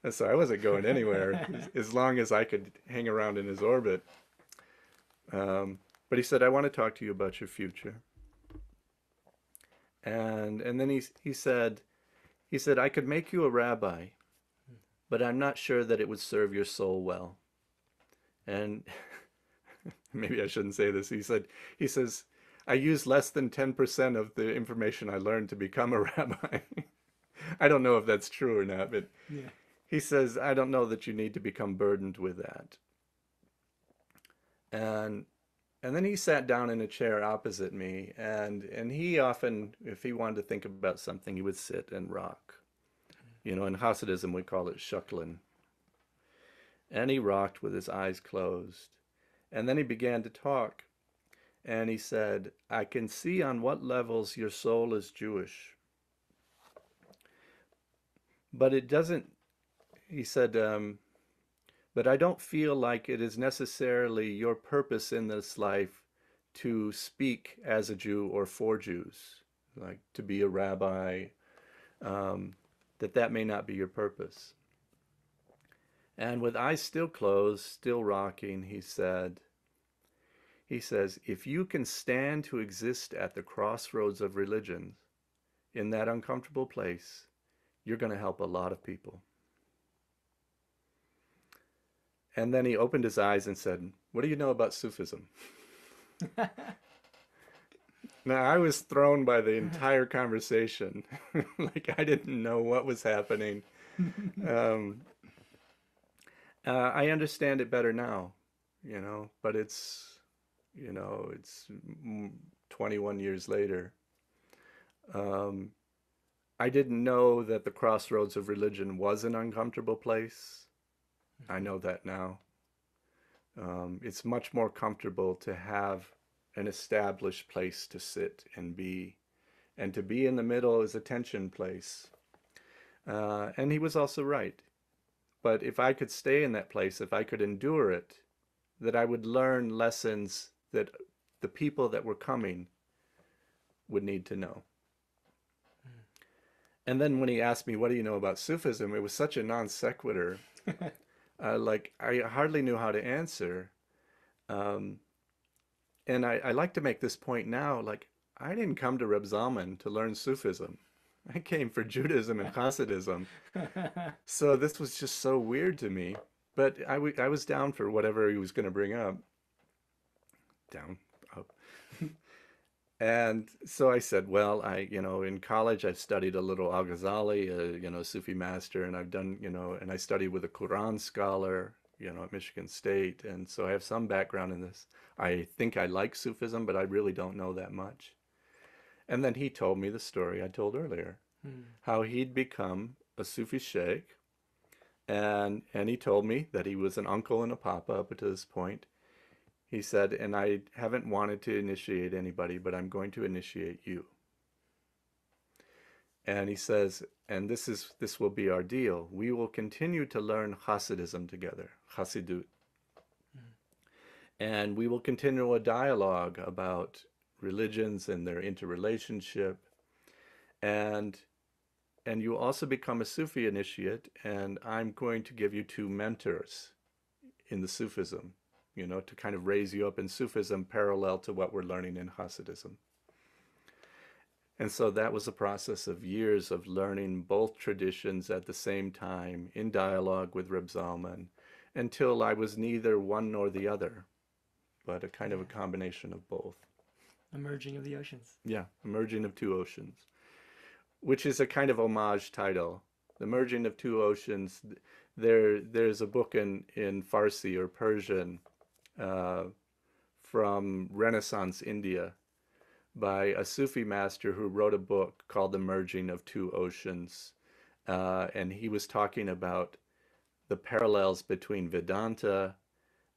And so I wasn't going anywhere [laughs] as, long as I could hang around in his orbit. Um, but he said, I want to talk to you about your future. And, and then he, he said, he said, I could make you a rabbi but I'm not sure that it would serve your soul well. And [laughs] maybe I shouldn't say this. He said, he says, I use less than 10% of the information I learned to become a [laughs] rabbi. I don't know if that's true or not, but yeah. he says, I don't know that you need to become burdened with that. And and then he sat down in a chair opposite me and and he often if he wanted to think about something he would sit and rock you know, in Hasidism, we call it shuklin. And he rocked with his eyes closed. And then he began to talk. And he said, I can see on what levels your soul is Jewish. But it doesn't, he said, um, but I don't feel like it is necessarily your purpose in this life to speak as a Jew or for Jews, like to be a rabbi, um, that that may not be your purpose. And with eyes still closed, still rocking, he said, he says, if you can stand to exist at the crossroads of religions, in that uncomfortable place, you're going to help a lot of people. And then he opened his eyes and said, What do you know about Sufism? [laughs] Now I was thrown by the [laughs] entire conversation. [laughs] like I didn't know what was happening. [laughs] Um, uh, I understand it better now, you know, but it's, you know, it's 21 years later. Um, I didn't know that the crossroads of religion was an uncomfortable place. I know that now. Um, it's much more comfortable to have an established place to sit and be. And to be in the middle is a tension place. Uh, and he was also right. But if I could stay in that place, if I could endure it, that I would learn lessons that the people that were coming would need to know. Mm. And then when he asked me, What do you know about Sufism? it was such a non sequitur. [laughs] uh, like, I hardly knew how to answer. Um, and I, I like to make this point now like I didn't come to Reb Zalman to learn Sufism. I came for Judaism and Hasidism. [laughs] so this was just so weird to me. But I, w- I was down for whatever he was going to bring up. Down, up. [laughs] and so I said, well, I, you know, in college I've studied a little Al Ghazali, a, uh, you know, Sufi master, and I've done, you know, and I studied with a Quran scholar, you know, at Michigan State. And so I have some background in this. I think I like Sufism, but I really don't know that much. And then he told me the story I told earlier, hmm. how he'd become a Sufi sheikh. And, and he told me that he was an uncle and a papa up to this point. He said, and I haven't wanted to initiate anybody, but I'm going to initiate you. And he says, and this is this will be our deal. We will continue to learn Hasidism together, Hasidut. Mm. And we will continue a dialogue about religions and their interrelationship. And and you also become a Sufi initiate, and I'm going to give you two mentors in the Sufism, you know, to kind of raise you up in Sufism parallel to what we're learning in Hasidism. And so that was a process of years of learning both traditions at the same time in dialogue with Reb Zalman until I was neither one nor the other, but a kind of a combination of both. A merging of the oceans. Yeah, a merging of two oceans, which is a kind of homage title. The merging of two oceans. There, there's a book in in Farsi or Persian uh, from Renaissance India by a Sufi master who wrote a book called The Merging of Two Oceans. Uh, and he was talking about the parallels between Vedanta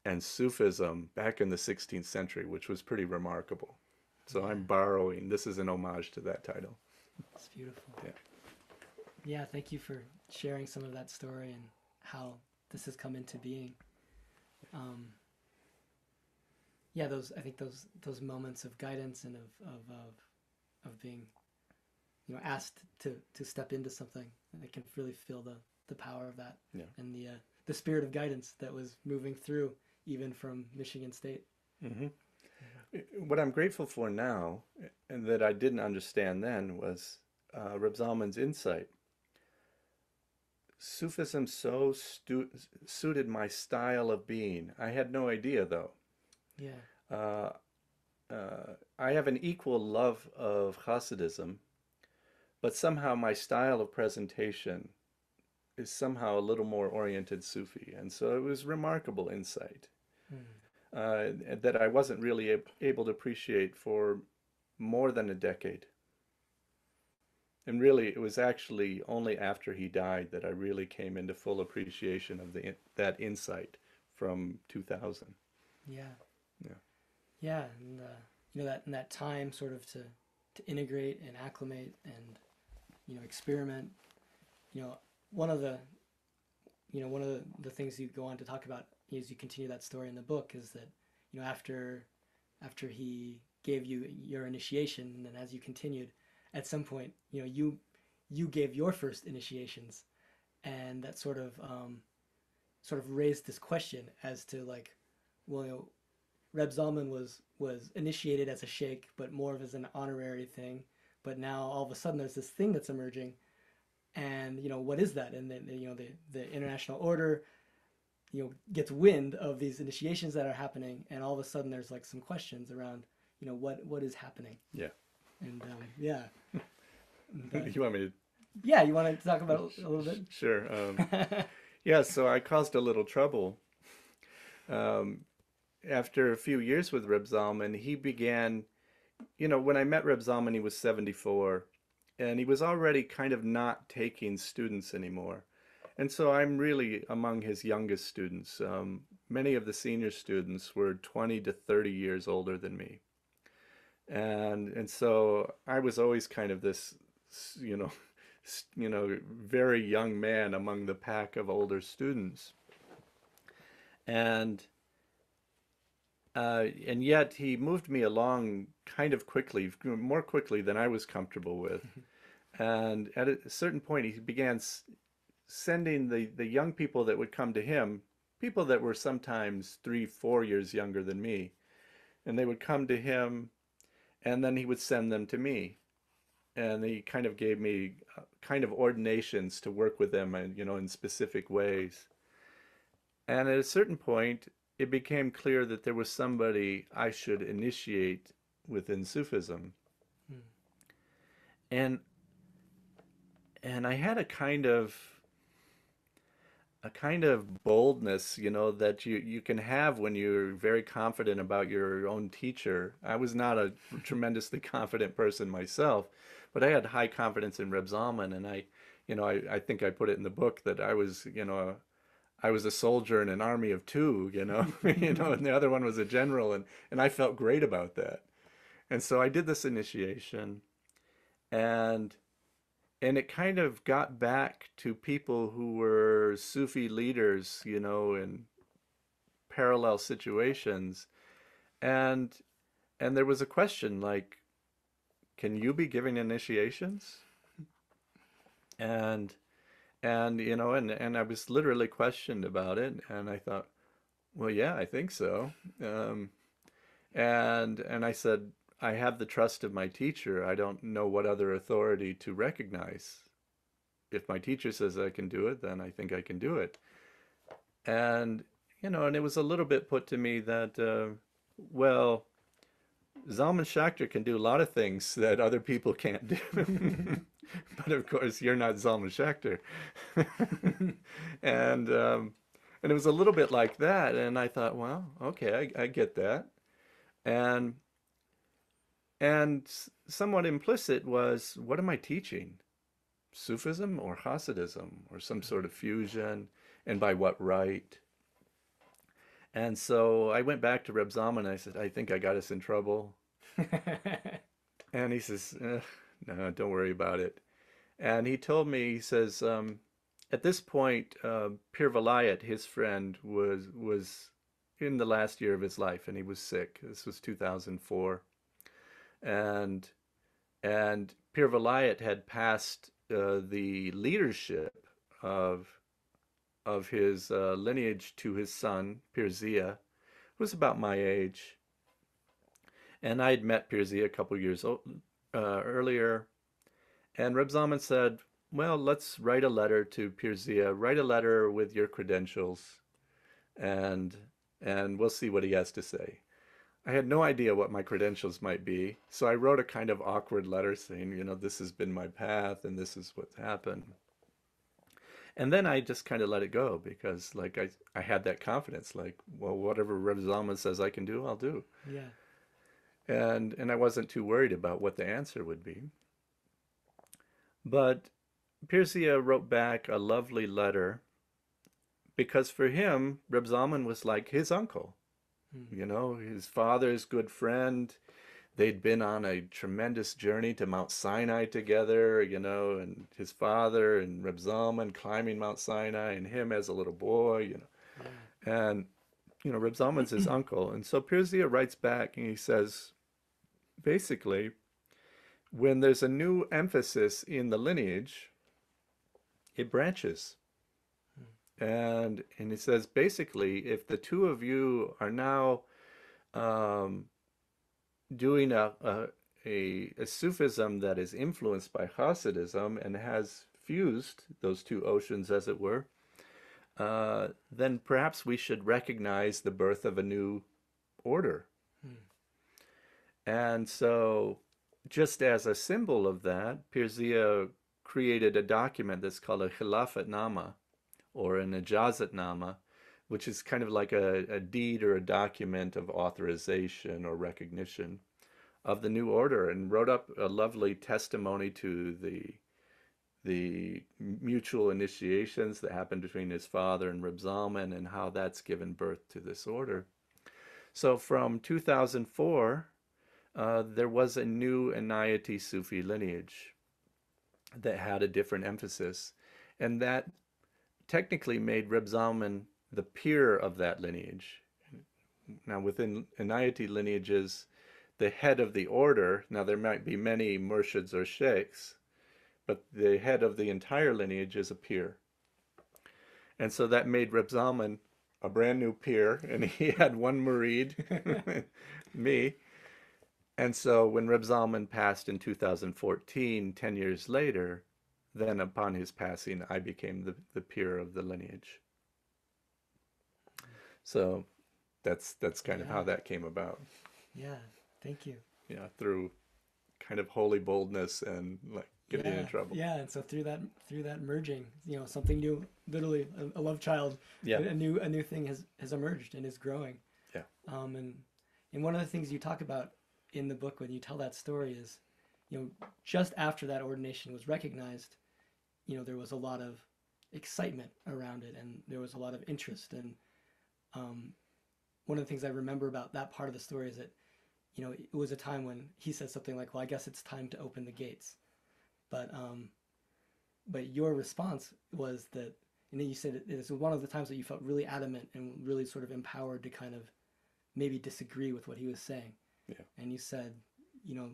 and Sufism back in the 16th century, which was pretty remarkable. So I'm borrowing, this is an homage to that title. It's beautiful. Yeah. Yeah, thank you for sharing some of that story and how this has come into being. Um, yeah, those I think those those moments of guidance and of of of, of being, you know, asked to to step into something, I can really feel the the power of that Yeah. and the uh, the spirit of guidance that was moving through even from Michigan State. hmm What I'm grateful for now, and that I didn't understand then, was uh, Reb Zalman's insight. Sufism so stu- suited my style of being. I had no idea, though. Yeah. Uh, uh, I have an equal love of Hasidism, but somehow my style of presentation is somehow a little more oriented Sufi. And so it was remarkable insight uh, that I wasn't really ab- able to appreciate for more than a decade. And really, it was actually only after he died that I really came into full appreciation of the that insight from 2000. Yeah. Yeah. Yeah, and uh, you know that in that time, sort of to to integrate and acclimate and you know experiment. You know, one of the you know one of the, the things you go on to talk about as you continue that story in the book is that you know after after he gave you your initiation and then as you continued at some point you know you you gave your first initiations and that sort of um, sort of raised this question as to like well you know, Reb Zalman was was initiated as a sheikh, but more of as an honorary thing. But now all of a sudden there's this thing that's emerging, and you know what is that? And then you know the the international order, you know, gets wind of these initiations that are happening, and all of a sudden there's like some questions around, you know, what what is happening? Yeah. And um, yeah, uh, [laughs] You want me to yeah, you want to talk about it a little bit? Sure. Um, [laughs] yeah, so I caused a little trouble. Um, after a few years with Reb Zalman, he began, you know, when I met Reb Zalman, he was 74, and he was already kind of not taking students anymore. And so I'm really among his youngest students. Um, many of the senior students were 20 to 30 years older than me. And, and so I was always kind of this, you know, [laughs] you know, very young man among the pack of older students. And uh, and yet he moved me along kind of quickly, more quickly than I was comfortable with. [laughs] and at a certain point, he began s- sending the, the young people that would come to him, people that were sometimes three, four years younger than me, and they would come to him, and then he would send them to me. and he kind of gave me uh, kind of ordinations to work with them and you know in specific ways and at a certain point it became clear that there was somebody i should initiate within sufism hmm. and and i had a kind of a kind of boldness, you know, that you, you can have when you're very confident about your own teacher. I was not a tremendously [laughs] confident person myself, but I had high confidence in Reb Zalman, and I, you know, I, I think I put it in the book that I was, you know, I was a soldier in an army of two, you know, [laughs] you know, and the other one was a general, and and I felt great about that, and so I did this initiation, and and it kind of got back to people who were Sufi leaders, you know, in parallel situations, and and there was a question like, can you be giving initiations? And and you know, and and I was literally questioned about it, and I thought, well, yeah, I think so. Um, and and I said, I have the trust of my teacher. I don't know what other authority to recognize. If my teacher says I can do it, then I think I can do it. And, you know, and it was a little bit put to me that, uh, well, Zalman Schachter can do a lot of things [laughs] that other people can't do. [laughs] [laughs] but of course, you're not Zalman Schachter. [laughs] and, um, and it was a little bit like that. And I thought, well, okay, I, I get that. And and somewhat implicit was, what am I teaching? Sufism or Hasidism or some sort of fusion? And by what right? And so I went back to Reb Zalman and I said, I think I got us in trouble. [laughs] and he says, eh, no, don't worry about it. And he told me, he says, um, at this point, uh, Pir Vilayat, his friend, was was in the last year of his life, and he was sick. This was 2004 and and Pir Vilayat had passed uh, the leadership of of his uh, lineage to his son Pir Zia, who was about my age, and I had met Pir Zia a couple years uh, earlier, and Reb Zalman said, "Well, let's write a letter to Pir Zia. Write a letter with your credentials, and and we'll see what he has to say." I had no idea what my credentials might be. So I wrote a kind of awkward letter saying, you know, this has been my path and this is what's happened. And then I just kind of let it go because like I, I had that confidence, like, well, whatever Reb Zalman says I can do, I'll do. Yeah. And and I wasn't too worried about what the answer would be. But Pir Zia wrote back a lovely letter because for him, Reb Zalman was like his uncle. Hmm. You know, his father's good friend. They'd been on a tremendous journey to Mount Sinai together, you know, and his father and Reb Zalman climbing Mount Sinai and him as a little boy, you know. And, you know, Reb Zalman's his [clears throat] uncle. And so Pir Zia writes back and he says, basically, when there's a new emphasis in the lineage, it branches and and it says basically if the two of you are now um, doing a, a, a a Sufism that is influenced by Hasidism and has fused those two oceans, as it were, uh, then perhaps we should recognize the birth of a new order. And so, just as a symbol of that, Pir Zia created a document that's called a Khilafat Nama, or an ijazatnama, which is kind of like a, a deed or a document of authorization or recognition of the new order, and wrote up a lovely testimony to the the mutual initiations that happened between his father and Reb Zalman and how that's given birth to this order. So from 2004, uh, there was a new Inayati Sufi lineage that had a different emphasis. And that technically made Reb Zalman the Pir of that lineage. Now, within Inayati lineages, the head of the order, now there might be many murshids or sheikhs, but the head of the entire lineage is a Pir. And so that made Reb Zalman a brand new Pir, and he [laughs] had one murid, [laughs] me. And so when Reb Zalman passed in 2014, 10 years later, then upon his passing, I became the, the Pir of the lineage. So that's that's kind of how that came about. Yeah, thank you. Yeah, through kind of holy boldness and like getting yeah, in trouble. Yeah, and so through that through that merging, you know, something new, literally a, a love child, Yeah. a new a new thing has has emerged and is growing. Yeah. Um, and and one of the things you talk about in the book when you tell that story is, you know, just after that ordination was recognized, you know, there was a lot of excitement around it, and there was a lot of interest. And um, one of the things I remember about that part of the story is that, you know, it was a time when he said something like, "Well, I guess it's time to open the gates." but um, but your response was that, and then you said it, was one of the times that you felt really adamant and really sort of empowered to kind of maybe disagree with what he was saying. Yeah. And you said, you know,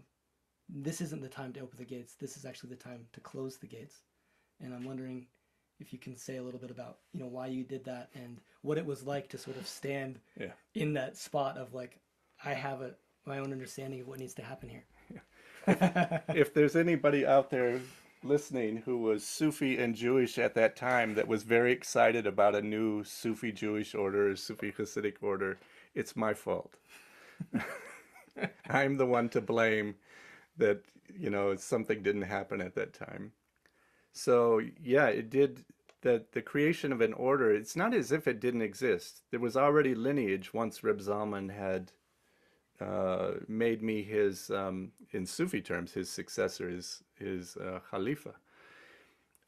this isn't the time to open the gates. This is actually the time to close the gates. And I'm wondering if you can say a little bit about, you know, why you did that and what it was like to sort of stand Yeah. in that spot of like, I have a my own understanding of what needs to happen here. if there's anybody out there listening who was Sufi and Jewish at that time that was very excited about a new Sufi Jewish order, Sufi Hasidic order, it's my fault. [laughs] [laughs] I'm the one to blame that, you know, something didn't happen at that time. So, yeah, it did that the creation of an order, it's not as if it didn't exist. There was already lineage once Reb Zalman had uh, made me his, um, in Sufi terms, his successor, his, his uh, Khalifa.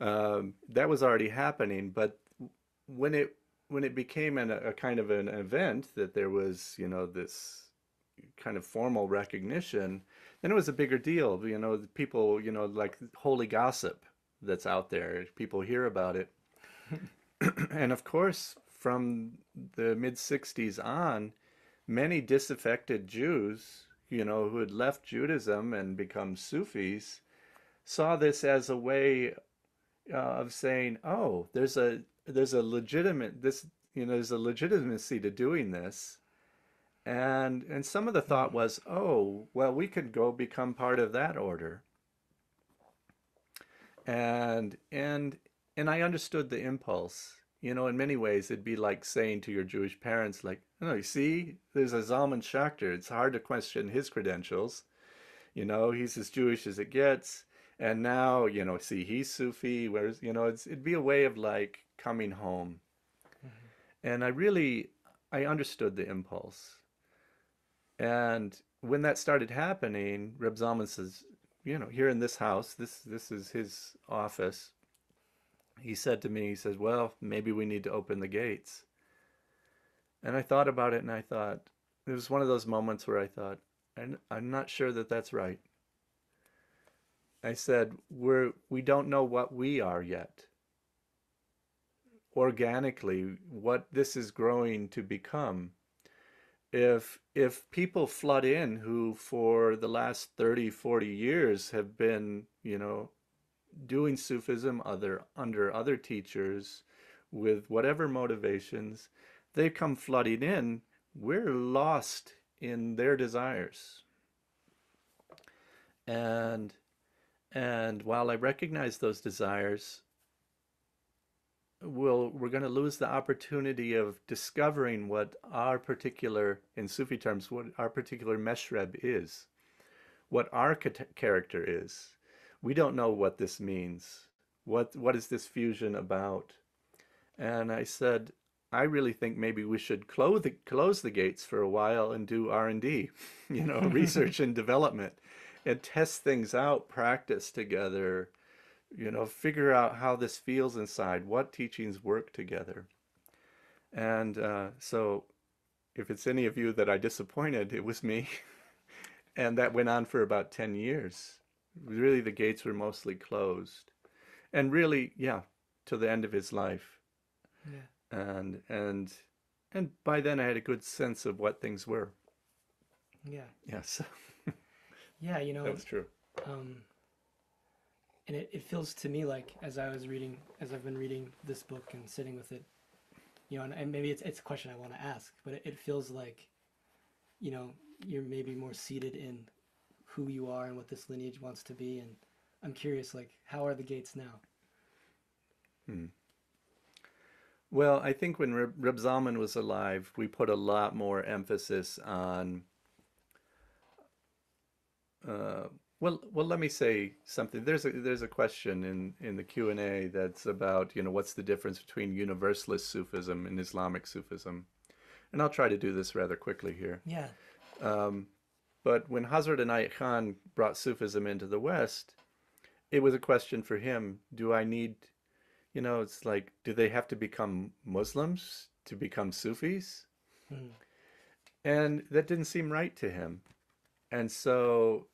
Um, that was already happening, but when it when it became an, a kind of an event that there was, you know, this kind of formal recognition, then it was a bigger deal. You know, the people, you know, like holy gossip that's out there. People hear about it, [clears throat] and of course, from the mid '60s on, many disaffected Jews, you know, who had left Judaism and become Sufis, saw this as a way uh, of saying, "Oh, there's a there's a legitimate this you know there's a legitimacy to doing this." And and some of the thought was, "Oh, well, we could go become part of that order." And and and I understood the impulse. You know, in many ways, it'd be like saying to your Jewish parents, like, "Oh, you see, there's a Zalman Schachter. It's hard to question his credentials. You know, he's as Jewish as it gets." And now, you know, see, he's Sufi. Whereas, you know, it's, it'd be a way of like coming home. Mm-hmm. And I really, I understood the impulse. And when that started happening, Reb Zalman says, you know, here in this house, this this is his office. He said to me, he says, well, maybe we need to open the gates. And I thought about it, and I thought it was one of those moments where I thought, I'm, I'm not sure that that's right. I said, we're, we don't know what we are yet. Organically, what this is growing to become. If, if people flood in who for the last 30, 40 years have been, you know, doing Sufism other, under other teachers with whatever motivations, they come flooding in, we're lost in their desires. And and while I recognize those desires, we'll, we're going to lose the opportunity of discovering what our particular, in Sufi terms, what our particular meshreb is, what our character is. We don't know what this means. What what is this fusion about? And I said, I really think maybe we should close the, close the gates for a while and do R and D, [laughs] you know, research and [laughs] development and test things out, practice together, you know, figure out how this feels inside, what teachings work together. And uh, so, if it's any of you that I disappointed, it was me. [laughs] and that went on for about 10 years. Really, the gates were mostly closed. And really, yeah, to the end of his life. Yeah. And, and, and by then I had a good sense of what things were. Yeah. Yes, [laughs] Yeah, you know, that's true. um, and it, it feels to me like as I was reading, as I've been reading this book and sitting with it, you know, and, and maybe it's it's a question I want to ask, but it, it feels like, you know, you're maybe more seated in who you are and what this lineage wants to be. And I'm curious, like, how are the gates now? Hmm. Well, I think when Reb, Reb Zalman was alive, we put a lot more emphasis on. Uh, well, well, let me say something. There's a there's a question in in the Q and A that's about you know what's the difference between Universalist Sufism and Islamic Sufism, and I'll try to do this rather quickly here. Yeah. Um, but when Hazrat Inayat Khan brought Sufism into the West, it was a question for him: Do I need you know, it's like, do they have to become Muslims to become Sufis? Hmm. And that didn't seem right to him. And so,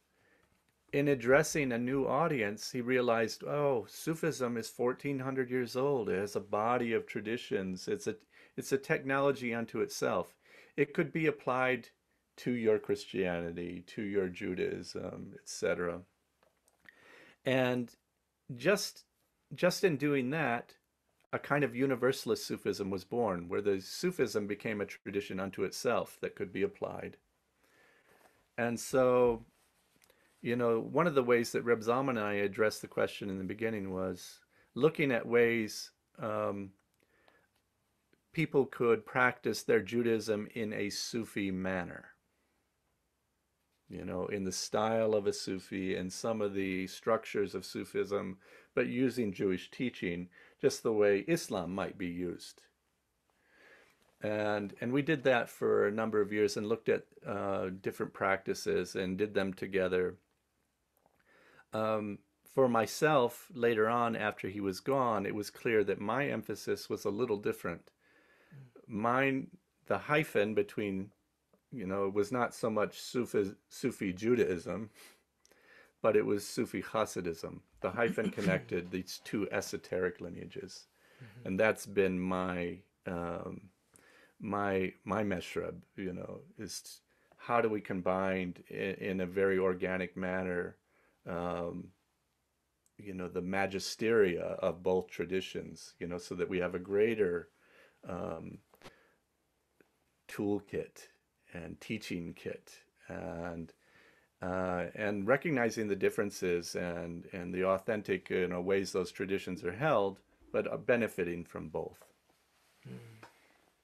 in addressing a new audience, he realized, oh, Sufism is 1400 years old. It has a body of traditions. It's a, it's a technology unto itself. It could be applied to your Christianity, to your Judaism, etc. And just just in doing that, a kind of universalist Sufism was born, where the Sufism became a tradition unto itself that could be applied. And so, you know, one of the ways that Reb Zalman and I addressed the question in the beginning was looking at ways um, people could practice their Judaism in a Sufi manner. You know, in the style of a Sufi and some of the structures of Sufism but using Jewish teaching just the way Islam might be used. And, and we did that for a number of years and looked at uh, different practices and did them together. Um, for myself, later on, after he was gone, it was clear that my emphasis was a little different. Mine, the hyphen between, you know, it was not so much Sufi, Sufi Judaism, but it was Sufi Hasidism. The hyphen [coughs] connected these two esoteric lineages, mm-hmm. and that's been my um, my my meshrab. You know, is how do we combine in, in a very organic manner, um, you know, the magisteria of both traditions. You know, so that we have a greater um, toolkit and teaching kit and uh, and recognizing the differences and, and the authentic you know, ways those traditions are held, but uh, benefiting from both. Mm.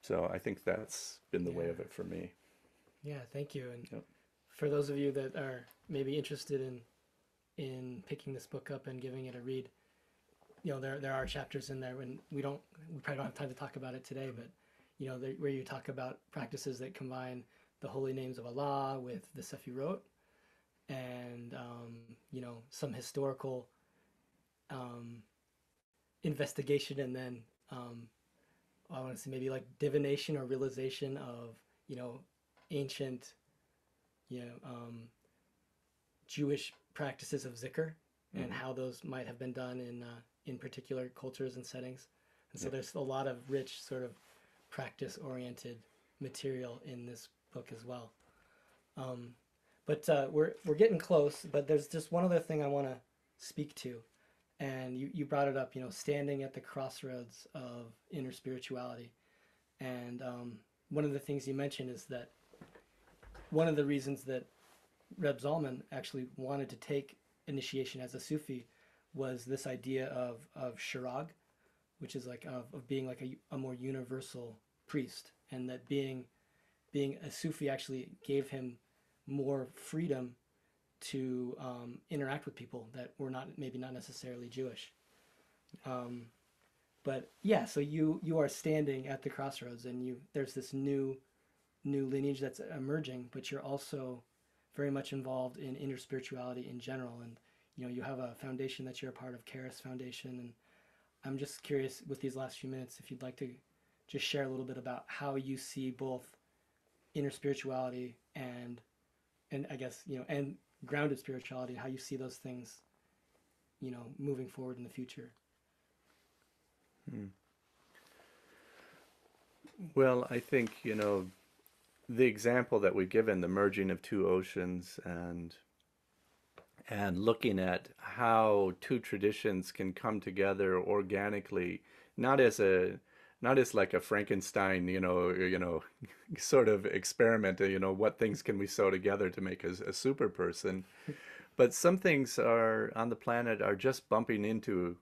So I think that's been the yeah. way of it for me. Yeah, thank you. And yep. for those of you that are maybe interested in in picking this book up and giving it a read, you know there there are chapters in there when we don't we probably don't have time to talk about it today, but you know there, where you talk about practices that combine the holy names of Allah with the Sefirot and um, you know some historical um, investigation and then um, I want to say maybe like divination or realization of you know ancient you know um, Jewish practices of zikr mm-hmm. and how those might have been done in uh, in particular cultures and settings and so yeah. there's a lot of rich sort of practice oriented material in this book as well um, but uh, we're we're getting close. But there's just one other thing I want to speak to, and you you brought it up. You know, standing at the crossroads of inner spirituality, and um, one of the things you mentioned is that one of the reasons that Reb Zalman actually wanted to take initiation as a Sufi was this idea of of shirag, which is like of, of being like a, a more universal priest, and that being being a Sufi actually gave him more freedom to um, interact with people that were not maybe not necessarily Jewish. Um, but yeah, so you you are standing at the crossroads, and you there's this new new lineage that's emerging, but you're also very much involved in inner spirituality in general, and you know you have a foundation that you're a part of, Charis Foundation, and I'm just curious with these last few minutes if you'd like to just share a little bit about how you see both inner spirituality and and I guess you know and grounded spirituality how you see those things you know moving forward in the future. Hmm. well I think you know the example that we've given the merging of two oceans and and looking at how two traditions can come together organically not as a not as like a Frankenstein, you know, you know, [laughs] sort of experiment. You know, what things can we sew together to make a, a super person? But some things are on the planet are just bumping into,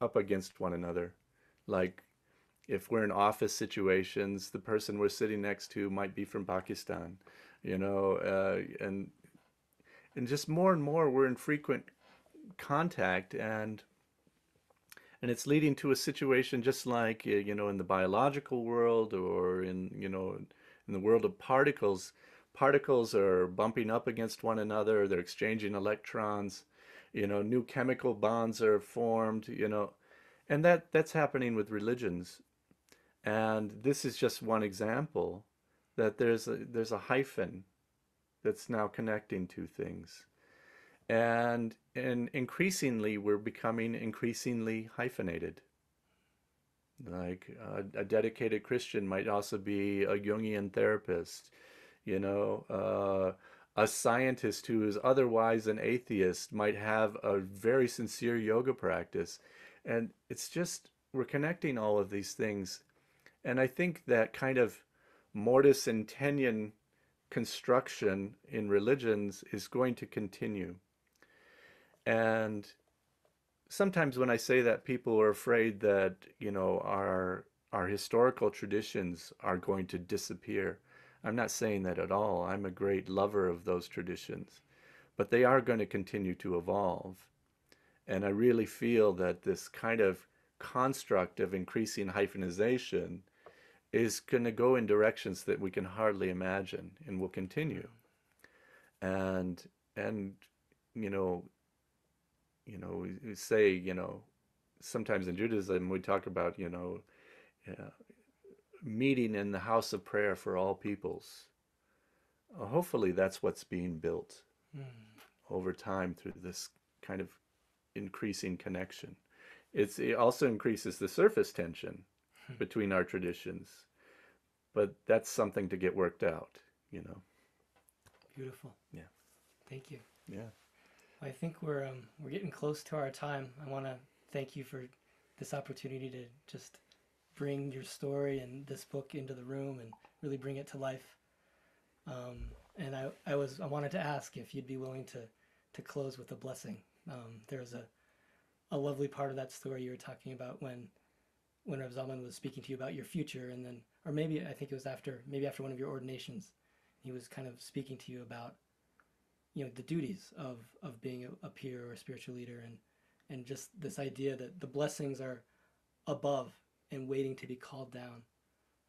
up against one another, like if we're in office situations, the person we're sitting next to might be from Pakistan, you know, uh, and and just more and more we're in frequent contact and and it's leading to a situation just like uh, you know in the biological world or in you know in the world of particles. Particles are bumping up against one another they're exchanging electrons you know new chemical bonds are formed you know and that that's happening with religions and this is just one example that there's a there's a hyphen that's now connecting two things. And and increasingly we're becoming increasingly hyphenated. Like uh, a dedicated christian might also be a jungian therapist you know uh, a scientist who is otherwise an atheist might have a very sincere yoga practice. And it's just we're connecting all of these things and i think that kind of mortise and tenon construction in religions is going to continue and sometimes when I say that, people are afraid that you know our our historical traditions are going to disappear. I'm not saying that at all. I'm a great lover of those traditions, but they are going to continue to evolve. And I really feel that this kind of construct of increasing hyphenization is going to go in directions that we can hardly imagine and will continue. And and you know you know, we say, you know, sometimes in Judaism we talk about, you know, uh, meeting in the house of prayer for all peoples. Uh, hopefully, that's what's being built mm. over time through this kind of increasing connection. It's, it also increases the surface tension. Between our traditions, but that's something to get worked out, you know. Beautiful. Yeah. Thank you. Yeah. I think we're um, we're getting close to our time. I want to thank you for this opportunity to just bring your story and this book into the room and really bring it to life. Um, and I, I was I wanted to ask if you'd be willing to to close with a blessing. Um, there's a a lovely part of that story you were talking about when when Reb Zalman was speaking to you about your future, and then or maybe I think it was after maybe after one of your ordinations, he was kind of speaking to you about you know the duties of of being a, a Pir or a spiritual leader and and just this idea that the blessings are above and waiting to be called down.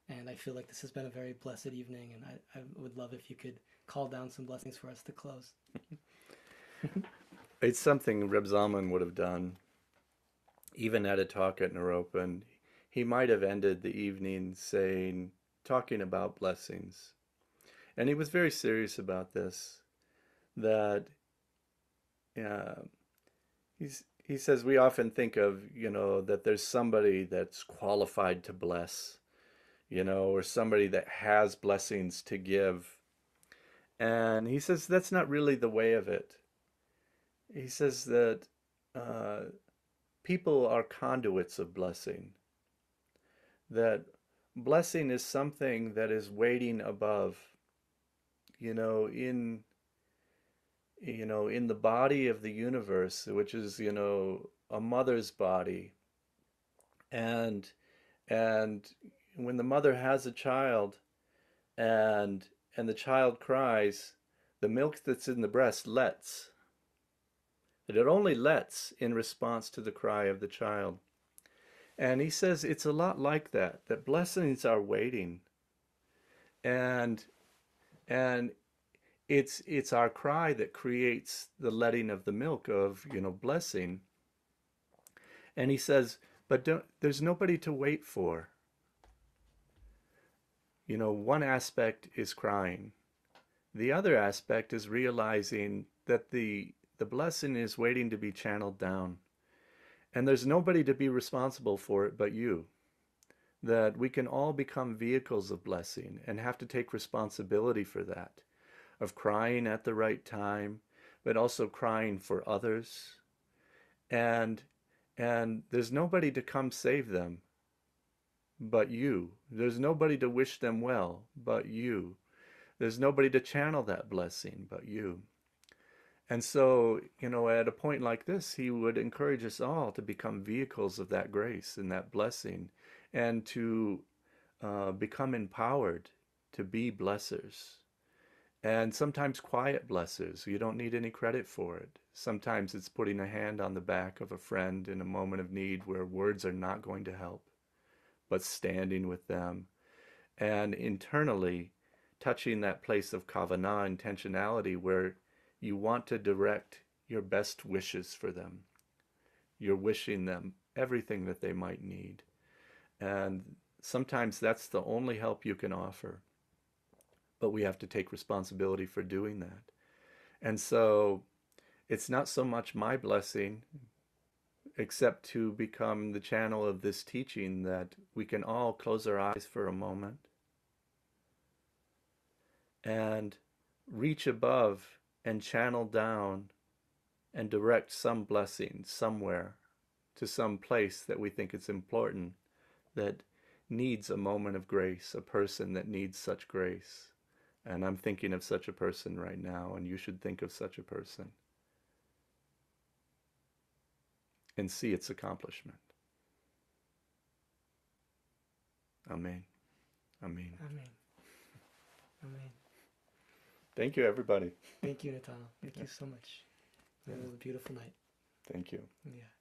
And i feel like this has been a very blessed evening and i, I would love if you could call down some blessings for us to close. [laughs] It's something reb zalman would have done even at a talk at naropa and he might have ended the evening saying talking about blessings and he was very serious about this that uh, he's, he says we often think of, you know, that there's somebody that's qualified to bless, you know, or somebody that has blessings to give. And he says that's not really the way of it. He says that uh, people are conduits of blessing, that blessing is something that is waiting above, you know, in you know, in the body of the universe, which is, you know, a mother's body. And and when the mother has a child and and the child cries, the milk that's in the breast lets. But it only lets in response to the cry of the child. And he says it's a lot like that, that blessings are waiting. And and it's it's our cry that creates the letting of the milk of you know blessing. And he says but don't, there's nobody to wait for. You know one aspect is crying. The other aspect is realizing that the the blessing is waiting to be channeled down and there's nobody to be responsible for it but you that we can all become vehicles of blessing and have to take responsibility for that of crying at the right time, but also crying for others. And and there's nobody to come save them. but you. There's nobody to wish them well but you. There's nobody to channel that blessing but you. And so, you know, at a point like this, he would encourage us all to become vehicles of that grace and that blessing and to uh, become empowered to be blessers. And sometimes quiet blessers. You don't need any credit for it. Sometimes it's putting a hand on the back of a friend in a moment of need where words are not going to help, but standing with them and internally touching that place of kavana intentionality where you want to direct your best wishes for them. You're wishing them everything that they might need. And sometimes that's the only help you can offer. But we have to take responsibility for doing that. And so it's not so much my blessing, except to become the channel of this teaching that we can all close our eyes for a moment and reach above and channel down and direct some blessing somewhere to some place that we think it's important that needs a moment of grace, a person that needs such grace. And I'm thinking of such a person right now, and you should think of such a person and see its accomplishment. Amen. Amen. Amen. Amen. Thank you, everybody. Thank you, Natal. Thank you so much. It was a beautiful night. Thank you. Yeah.